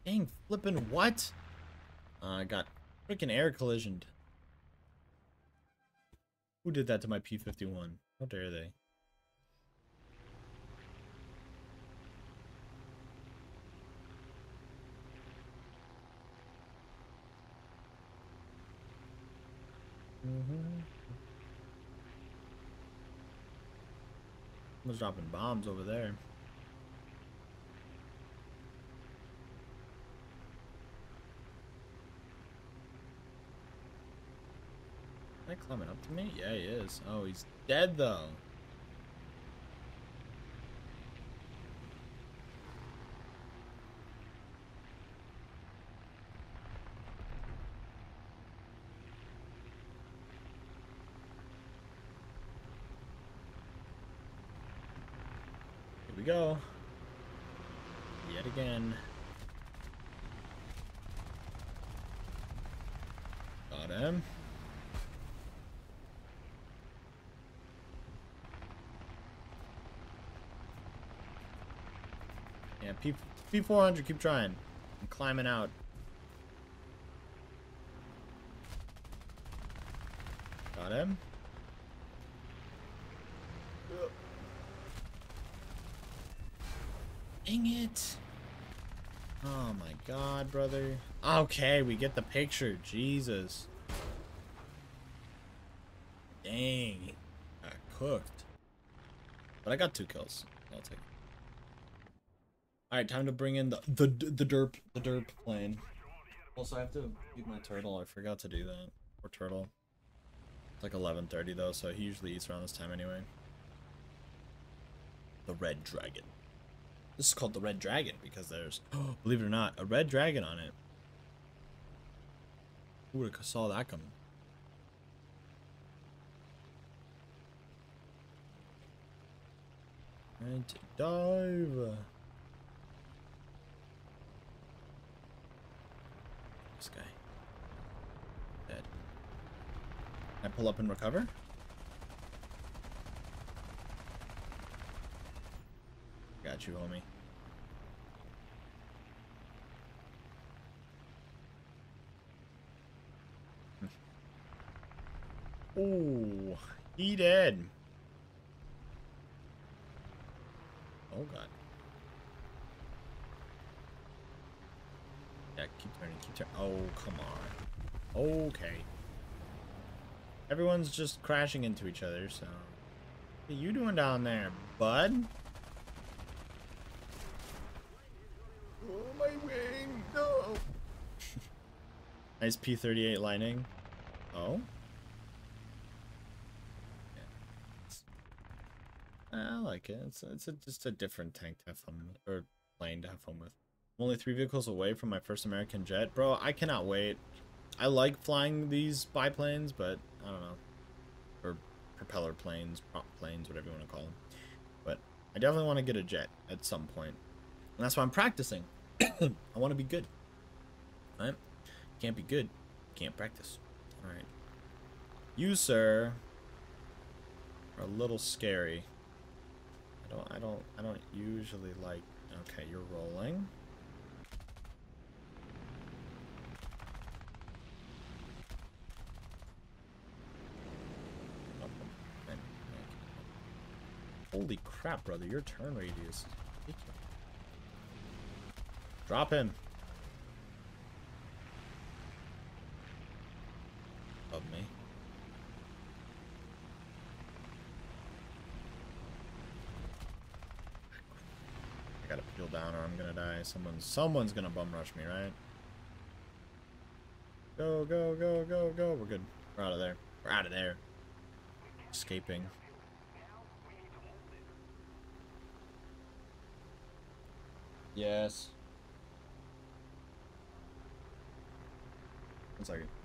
Dang, flipping what? Uh, I got freaking air collisioned. Who did that to my P-51? How dare they? Mm-hmm. Was dropping bombs over there. Is that climbing up to me? Yeah, he is. Oh, he's dead though. Go. Yet again. Got him. Yeah, P P400, keep trying. I'm climbing out. Got him. Dang it. Oh my god, brother. Okay, we get the picture. Jesus. Dang. I cooked. But I got two kills. I'll take. Alright, time to bring in the, the the derp the derp plane. Also, I have to feed my turtle. I forgot to do that. Poor turtle. It's like 11.30 though, so he usually eats around this time anyway. The red dragon. This is called the red dragon because there's, believe it or not, a red dragon on it. Who would have saw that coming? And dive. This guy. Dead. I pull up and recover? Got you, homie. Oh, he dead. Oh god. Yeah, keep turning, keep turning. Oh, come on. Okay. Everyone's just crashing into each other, so. What are you doing down there, bud? Oh, my wing! No! Nice P-38 Lightning. Oh? I like it. It's, it's a, just a different tank to have fun with, or plane to have fun with. I'm only three vehicles away from my first American jet. Bro, I cannot wait. I like flying these biplanes, but I don't know. Or propeller planes, prop planes, whatever you want to call them. But I definitely want to get a jet at some point. And that's why I'm practicing. I want to be good. Right? Can't be good. Can't practice. Alright. You, sir, are a little scary. I don't I don't I don't usually like okay, you're rolling. Holy crap, brother, your turn radius. Drop him. of me. I gotta peel down or I'm gonna die. Someone, someone's gonna bum rush me, right? Go, go, go, go, go. We're good. We're out of there. We're out of there. Escaping. Yes. One second.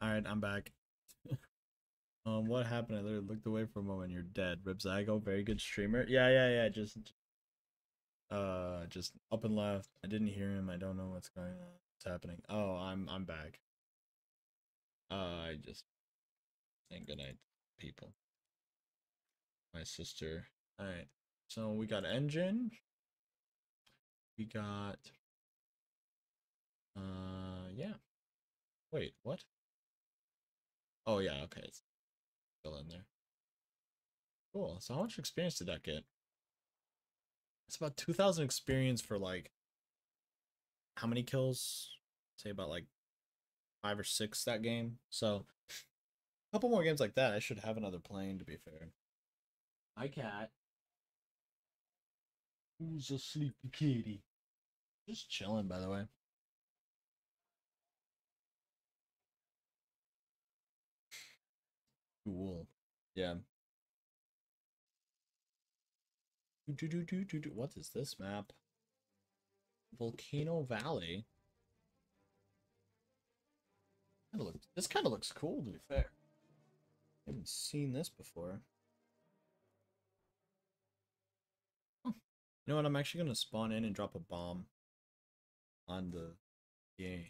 All right, I'm back. um, what happened? I literally looked away for a moment. You're dead. Ribzago, very good streamer. Yeah, yeah, yeah. Just, uh, just up and left. I didn't hear him. I don't know what's going on. What's happening? Oh, I'm I'm back. Uh, I just saying goodnight, people. My sister. All right. So we got engine. We got. Uh, yeah. Wait, what? Oh yeah, okay, it's still in there. Cool. So how much experience did that get? It's about 2,000 experience for like how many kills? Say about like five or six that game. So a couple more games like that, I should have another plane. To be fair. Hi, cat. Who's a sleepy kitty? Just chilling, by the way. Cool. Yeah. Do, do, do, do, do. What is this map? Volcano Valley. Kinda look, this kind of looks cool, to be fair. I haven't seen this before. You know what? I'm actually going to spawn in and drop a bomb on the, the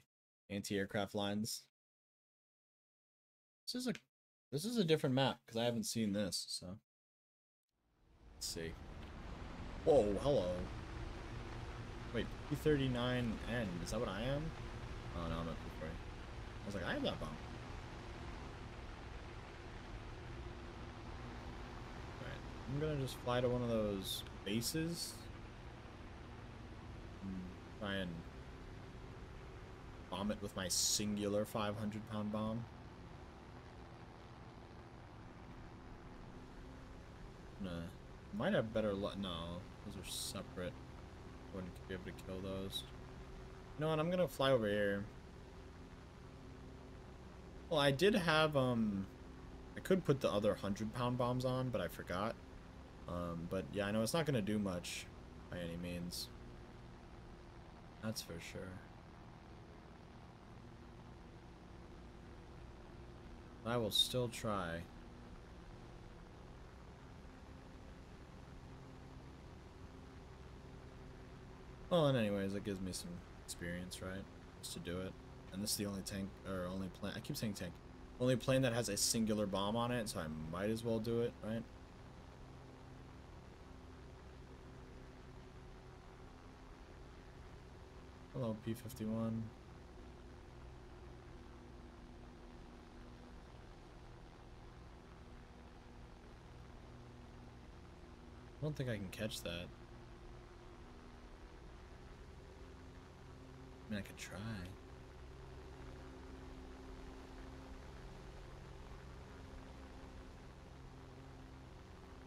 anti-aircraft lines. This is a this is a different map because I haven't seen this. So let's see. Whoa, hello. Wait, P39N. Is that what I am? Oh, no, I'm not P40. I was like, I have that bomb. Alright, I'm gonna just fly to one of those bases. and Try and bomb it with my singular 500 pound bomb. Nah, might have better luck. No, those are separate. Wouldn't be able to kill those. You know what? I'm gonna fly over here. Well, I did have um, I could put the other hundred pound bombs on, but I forgot. Um, but yeah, I know it's not gonna do much by any means. That's for sure. I will still try. Well, and anyways, it gives me some experience, right? Just to do it. And this is the only tank, or only plane, I keep saying tank. Only plane that has a singular bomb on it, so I might as well do it, right? Hello, P-51. I don't think I can catch that. I mean, I could try.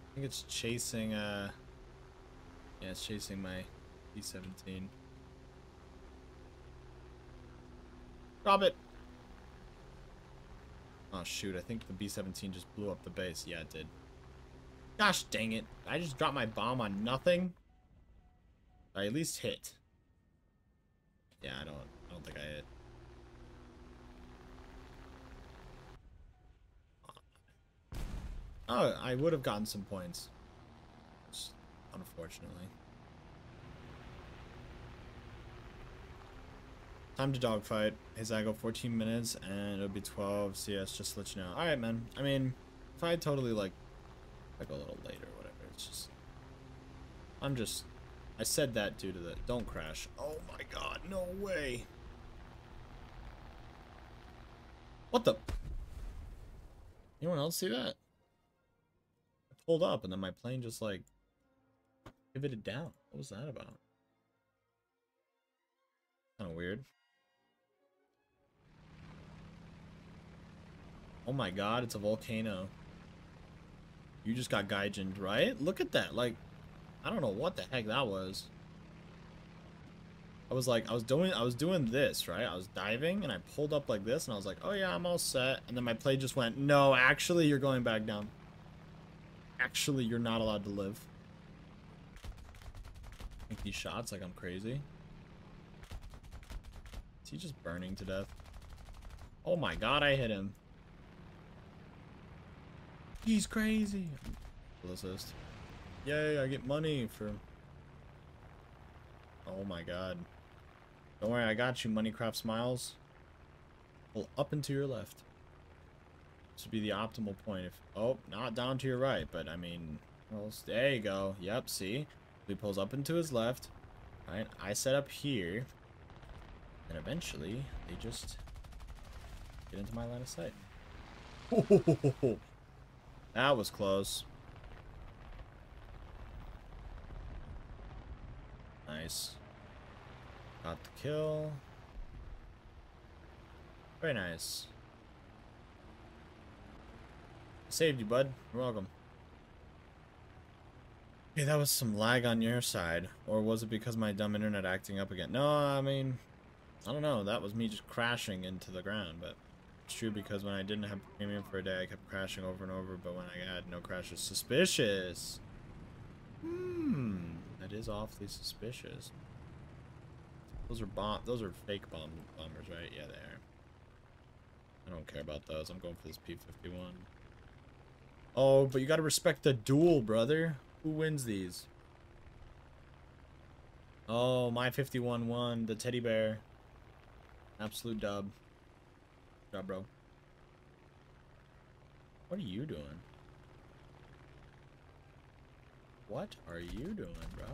I think it's chasing, uh... Yeah, it's chasing my B-17. Drop it! Oh, shoot, I think the B-17 just blew up the base. Yeah, it did. Gosh dang it. I just dropped my bomb on nothing? I at least hit. Yeah, I don't I don't think I hit. Oh, I would have gotten some points. Just unfortunately. Time to dogfight. His go 14 minutes and it'll be 12 CS just to let you know. Alright man. I mean, if I totally like like a little later or whatever, it's just I'm just I said that due to the don't crash. Oh my god, no way. What the Anyone else see that? I pulled up and then my plane just like pivoted down. What was that about? Kind of weird. Oh my god, it's a volcano. You just got gaijined, right? Look at that. Like, I don't know what the heck that was. I was like, I was doing, I was doing this, right? I was diving and I pulled up like this and I was like, oh yeah, I'm all set. And then my play just went, no, actually, you're going back down. Actually, you're not allowed to live. Make these shots like I'm crazy. Is he just burning to death? Oh my god, I hit him. He's crazy. Assist. Yay, I get money for... Oh my god. Don't worry, I got you, Moneycraft Smiles. Pull up and to your left. This would be the optimal point if... Oh, not down to your right, but I mean... Well, there you go. Yep, see? He pulls up into his left. Alright, I set up here. And eventually, they just get into my line of sight. That was close. Nice. Got the kill. Very nice. Saved you, bud. You're welcome. Okay, that was some lag on your side. Or was it because my dumb internet acting up again? No, I mean, I don't know. That was me just crashing into the ground, but it's true because when I didn't have premium for a day, I kept crashing over and over, but when I had no crashes, suspicious. Hmm, that is awfully suspicious. Those are bomb. Those are fake bomb bombers, right? Yeah, they are. I don't care about those. I'm going for this P51. Oh, but you gotta respect the duel, brother. Who wins these? Oh, my 51 won. The teddy bear. Absolute dub. Good Job, bro. What are you doing? What are you doing, bro?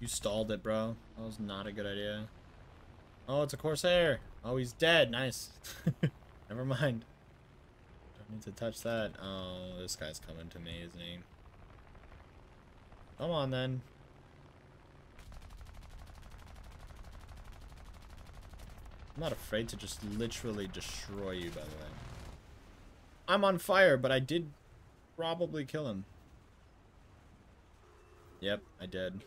You stalled it, bro. That was not a good idea. Oh, it's a Corsair. Oh, he's dead. Nice. Never mind. Need to touch that. Oh, this guy's coming to me, isn't he? Come on, then. I'm not afraid to just literally destroy you, by the way. I'm on fire, but I did probably kill him. Yep, I did.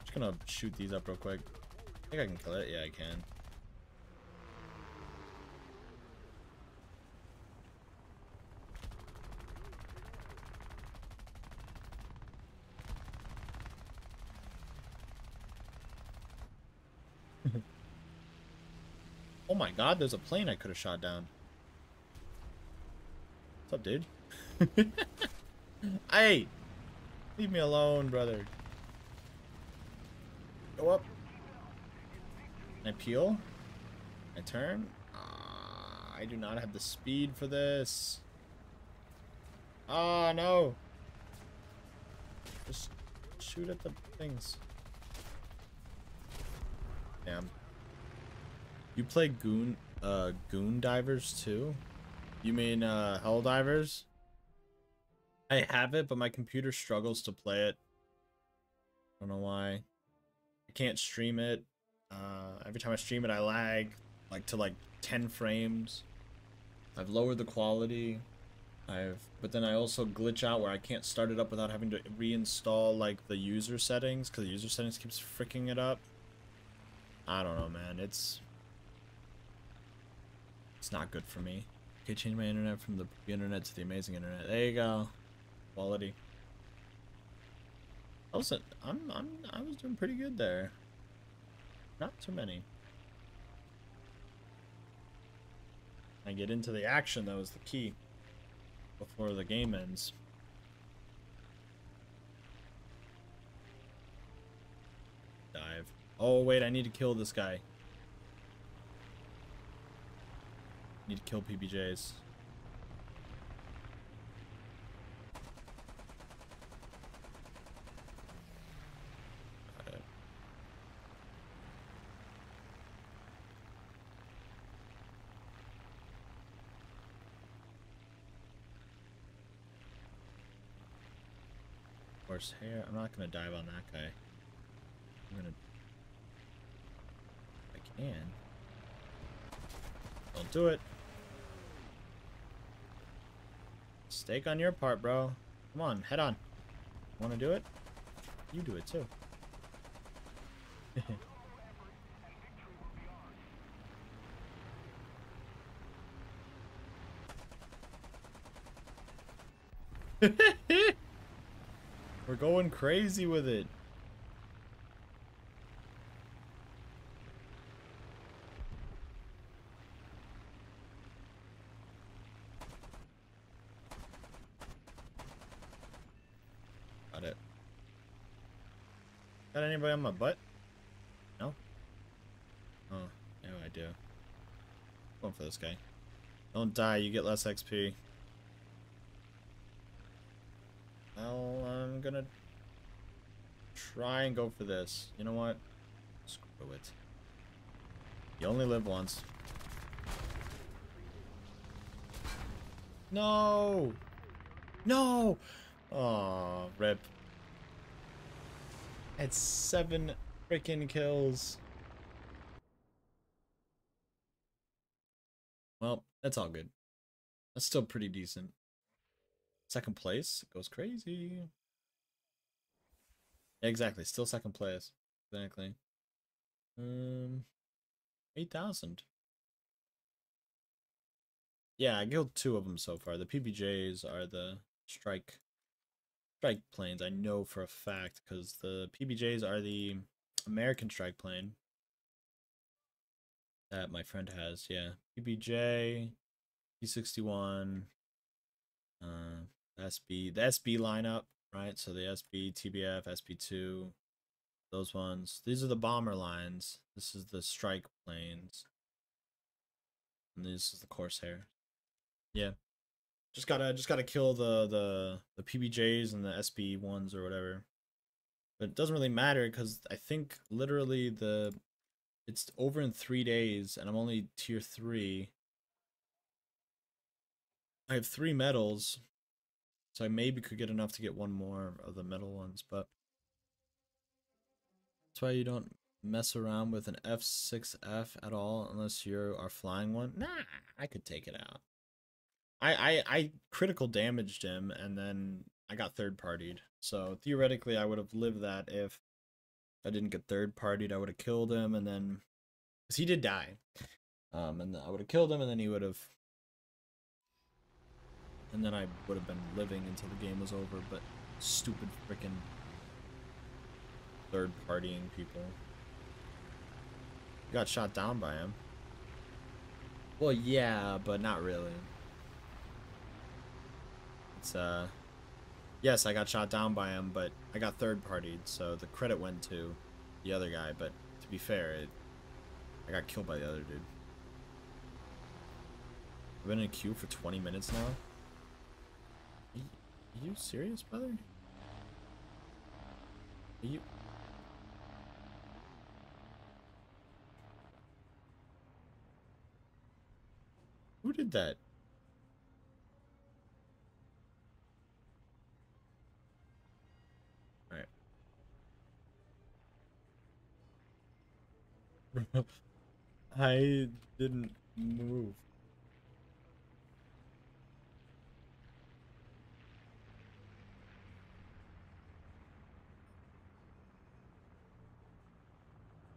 Just gonna shoot these up real quick. I think I can kill it. Yeah, I can. oh my god, there's a plane I could have shot down. What's up, dude? hey! Leave me alone, brother. Go up. Can I peel? I turn? Ah, I do not have the speed for this. Ah, no. Just shoot at the things. Damn. You play Goon, uh, Goon Divers too? You mean, uh, Helldivers? I have it, but my computer struggles to play it. I don't know why. I can't stream it. Uh, every time I stream it, I lag like to like 10 frames. I've lowered the quality. I've, but then I also glitch out where I can't start it up without having to reinstall like the user settings because the user settings keeps freaking it up. I don't know, man. It's it's not good for me. Okay, change my internet from the internet to the amazing internet. There you go. Quality. Was I'm I'm I was doing pretty good there. Not too many. I get into the action though is the key before the game ends. Dive. Oh wait, I need to kill this guy. Need to kill PBJs. Got it. Horsehair. I'm not gonna dive on that guy. I'm gonna. Can. Don't do it. Stake on your part, bro. Come on, head on. Wanna do it? You do it too. We're going crazy with it. Got it. Got anybody on my butt? No? Oh, yeah, I do. Going for this guy. Don't die, you get less XP. Well, I'm gonna try and go for this. You know what? Screw it. You only live once. No! No! Oh, rip. Had seven freaking kills. Well, that's all good. That's still pretty decent. Second place goes crazy. Exactly, still second place. Exactly. Um, eight thousand. Yeah, I killed two of them so far. The PBJs are the strike strike planes. I know for a fact because the PBJs are the American strike plane that my friend has. Yeah, PBJ, P61, uh, SB, the SB lineup, right? So the SB, TBF, SB2, those ones. These are the bomber lines. This is the strike planes. And this is the Corsair. Yeah. Just gotta just gotta kill the the the PBJs and the SB ones or whatever. But it doesn't really matter because I think literally the it's over in three days and I'm only tier three. I have three medals, so I maybe could get enough to get one more of the metal ones, but that's why you don't mess around with an F6F at all unless you are flying one. Nah, I could take it out. I, I I critical damaged him and then I got third partied. So theoretically I would have lived that if I didn't get third partied. I would have killed him and then because he did die. Um and I would have killed him and then he would have and then I would have been living until the game was over, but stupid freaking third partying people. Got shot down by him. Well, yeah, but not really. It's uh yes, I got shot down by him, but I got third partied, so the credit went to the other guy, but to be fair, it I got killed by the other dude. I've been in a queue for 20 minutes now. Are you, are you serious, brother? Are you Who did that? Alright. I didn't move.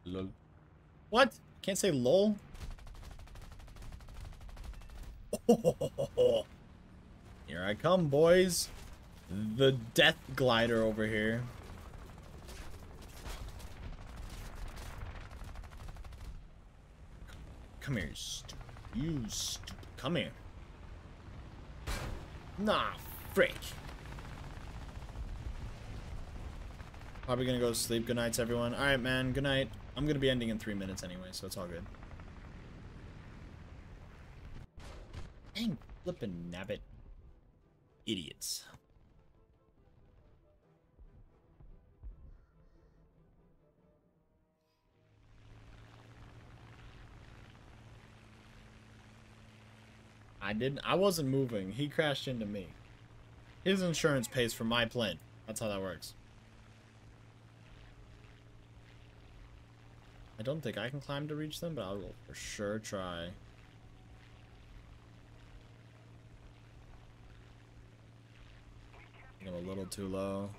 Lol. What? Can't say lol? Here I come, boys. The death glider over here. Come here, you stupid. You stupid. Come here. Nah, frick. Probably gonna go to sleep. Good nights, everyone. Alright, man. Good night. I'm gonna be ending in three minutes anyway, so it's all good. Dang, flippin' nabbit. Idiots. I didn't. I wasn't moving. He crashed into me. His insurance pays for my plane. That's how that works. I don't think I can climb to reach them, but I will for sure try. I'm a little too low.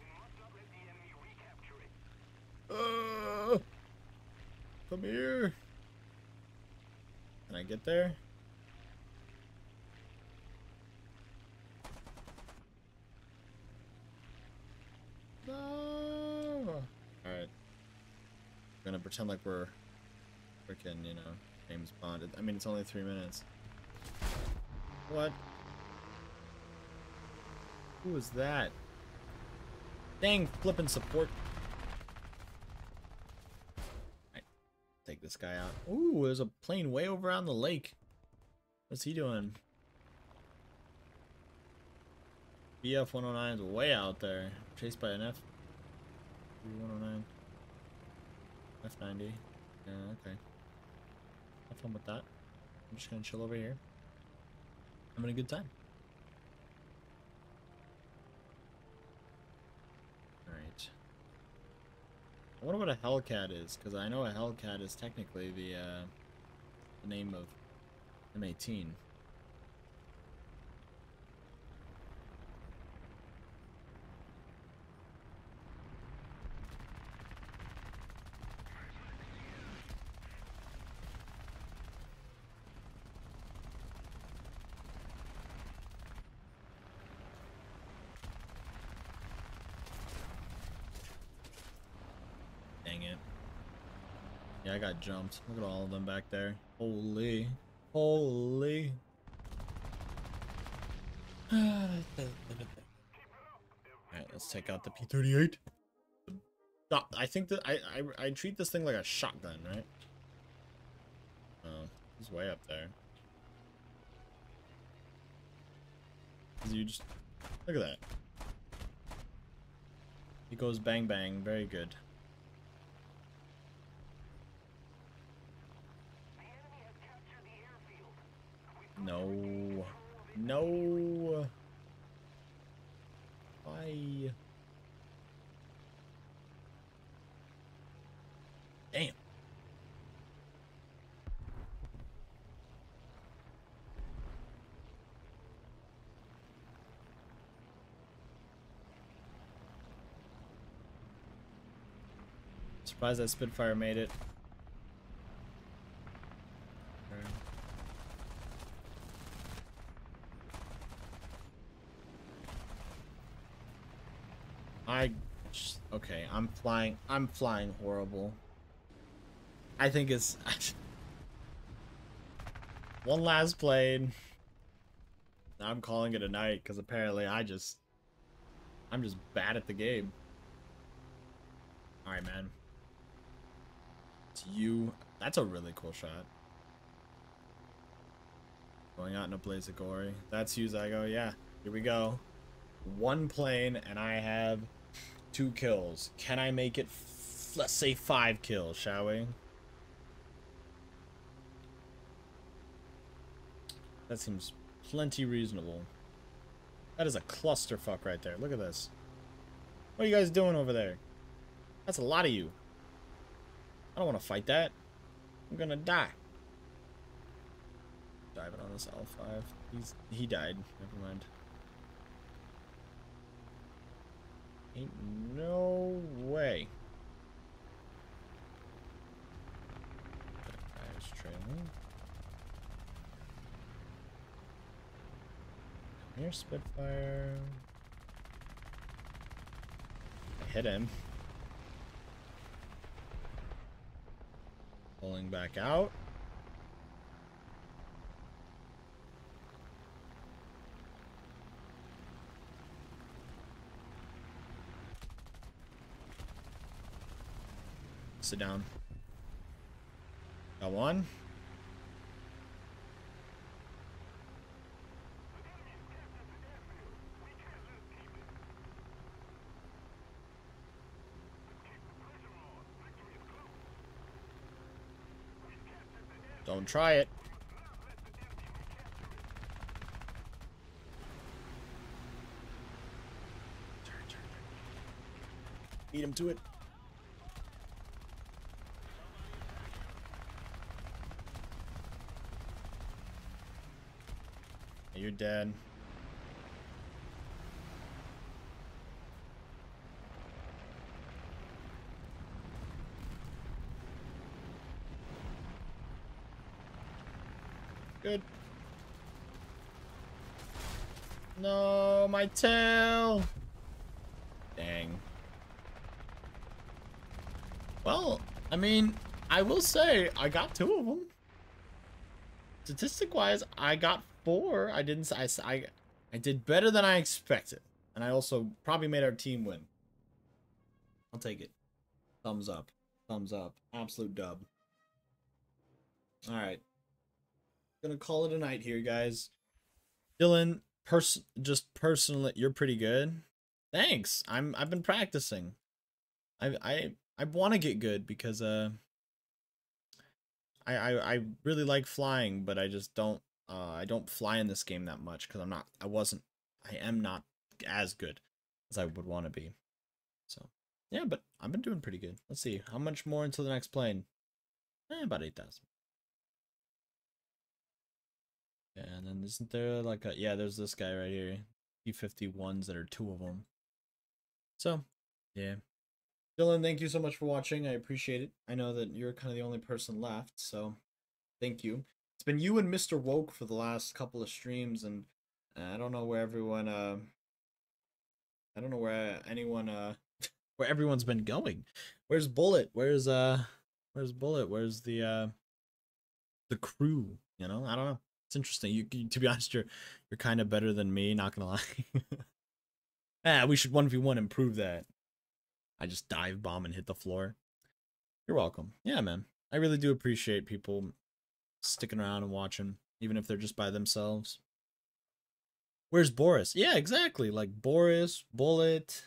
Uh, come here. Can I get there? No. Alright. Gonna pretend like we're freaking, you know, James Bond. I mean, it's only three minutes. What? Who was that? Dang, flipping support. Right. Take this guy out. Ooh, there's a plane way over on the lake. What's he doing? BF 109 is way out there. Chased by an F 109. F90. Yeah, okay. Have fun with that. I'm just gonna chill over here. Having a good time. Alright. I wonder what a Hellcat is, because I know a Hellcat is technically the, uh, the name of M18. Dang it. Yeah, I got jumped. Look at all of them back there. Holy. Holy. Alright, let's take out the P38. Shot- I think that I, I I treat this thing like a shotgun, right? Oh, he's way up there. You just look at that. He goes bang bang, very good. The enemy has captured the airfield. No. No. Why? Damn. Surprised that Spitfire made it. Alright. I just- okay. I'm flying. I'm flying horrible. I think it's one last plane. I'm calling it a night because apparently I just I'm just bad at the game. All right, man. It's you. That's a really cool shot. Going out in a blaze of glory. That's you, Zygo. Yeah. Here we go one plane and I have two kills. Can I make it, let's say, five kills, shall we? That seems plenty reasonable. That is a clusterfuck right there. Look at this. What are you guys doing over there? That's a lot of you. I don't want to fight that. I'm gonna die. Diving on this L5. He's he died. Never mind. Ain't no way. That guy's trailing. Here, Spitfire. I hit him. Pulling back out. Sit down. Got one. Don't try it. Beat him to it. Dead. Good. No, my tail. Dang. Well, I mean, I will say I got two of them. Statistic wise, I got four. I didn't. I, I, I did better than I expected, and I also probably made our team win. I'll take it. Thumbs up. Thumbs up. Absolute dub. All right. Gonna call it a night here, guys. Dylan, Pers just personally, you're pretty good. Thanks. I'm I've been practicing. I I I want to get good because uh I, I I really like flying, but I just don't uh I don't fly in this game that much because I'm not I wasn't I am not as good as I would want to be. So yeah, but I've been doing pretty good. Let's see how much more until the next plane. Eh, about eight thousand. And then isn't there like a yeah? There's this guy right here. P51s that are two of them. So yeah, Dylan, thank you so much for watching. I appreciate it. I know that you're kind of the only person left, so thank you. It's been you and Mr. Woke for the last couple of streams, and uh, I don't know where everyone. Uh, I don't know where anyone. Uh, where everyone's been going. Where's Bullet? Where's uh, where's Bullet? Where's the uh, the crew? You know, I don't know. It's interesting. You, you to be honest, you're you're kind of better than me. Not gonna lie. ah, we should one v one improve that. I just dive bomb and hit the floor. You're welcome. Yeah, man. I really do appreciate people sticking around and watching, even if they're just by themselves. Where's Boris? Yeah, exactly. Like Boris, Bullet.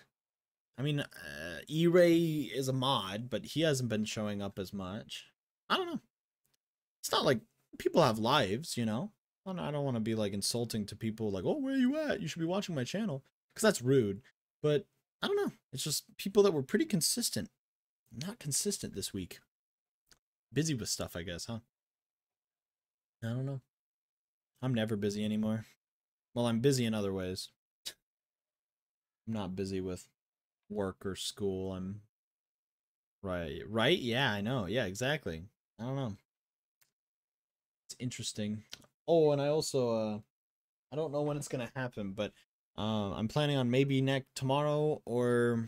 I mean, uh, E-Ray is a mod, but he hasn't been showing up as much. I don't know. It's not like people have lives, you know? I don't want to be like insulting to people like, oh, where are you at? You should be watching my channel. Because that's rude. But I don't know. It's just people that were pretty consistent. Not consistent this week. Busy with stuff, I guess, huh? I don't know. I'm never busy anymore. Well, I'm busy in other ways. I'm not busy with work or school. I'm right. Right? Yeah, I know. Yeah, exactly. I don't know. It's interesting. Oh, and I also uh I don't know when it's going to happen, but uh, I'm planning on maybe next tomorrow or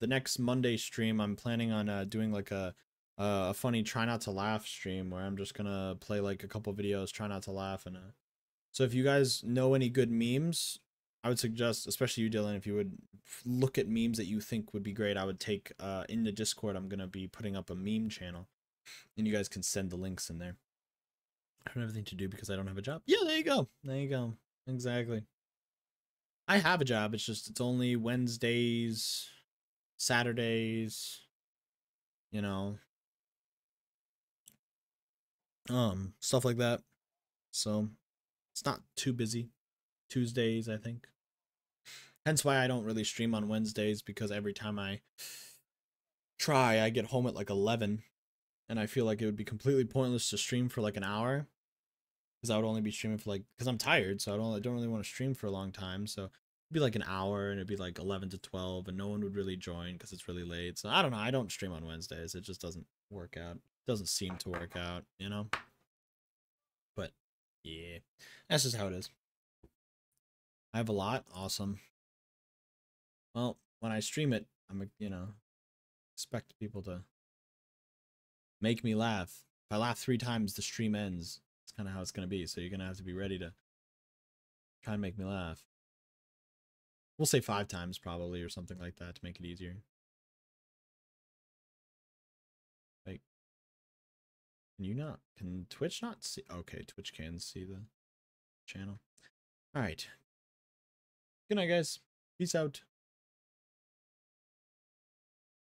the next Monday stream. I'm planning on uh, doing like a a funny try not to laugh stream where I'm just gonna play like a couple videos, try not to laugh, and uh, so if you guys know any good memes, I would suggest, especially you, Dylan, if you would look at memes that you think would be great, I would take uh in the Discord. I'm gonna be putting up a meme channel, and you guys can send the links in there. I don't have anything to do because I don't have a job. Yeah, there you go. There you go. Exactly. I have a job. It's just it's only Wednesdays, Saturdays, you know, um, stuff like that. So it's not too busy. Tuesdays, I think. Hence why I don't really stream on Wednesdays because every time I try, I get home at like 11 and I feel like it would be completely pointless to stream for like an hour because I would only be streaming for like because I'm tired, so I don't I don't really want to stream for a long time. So it'd be like an hour, and it'd be like eleven to twelve, and no one would really join because it's really late. So I don't know. I don't stream on Wednesdays. It just doesn't work out. Doesn't seem to work out, you know. But yeah, that's just how it is. I have a lot. Awesome. Well, when I stream it, I'm uh, you know expect people to make me laugh. If I laugh three times, the stream ends kind of how it's going to be. So you're going to have to be ready to try and make me laugh. We'll say five times probably or something like that to make it easier. Like, can you not? Can Twitch not see? Okay, Twitch can see the channel. All right. Good night, guys. Peace out.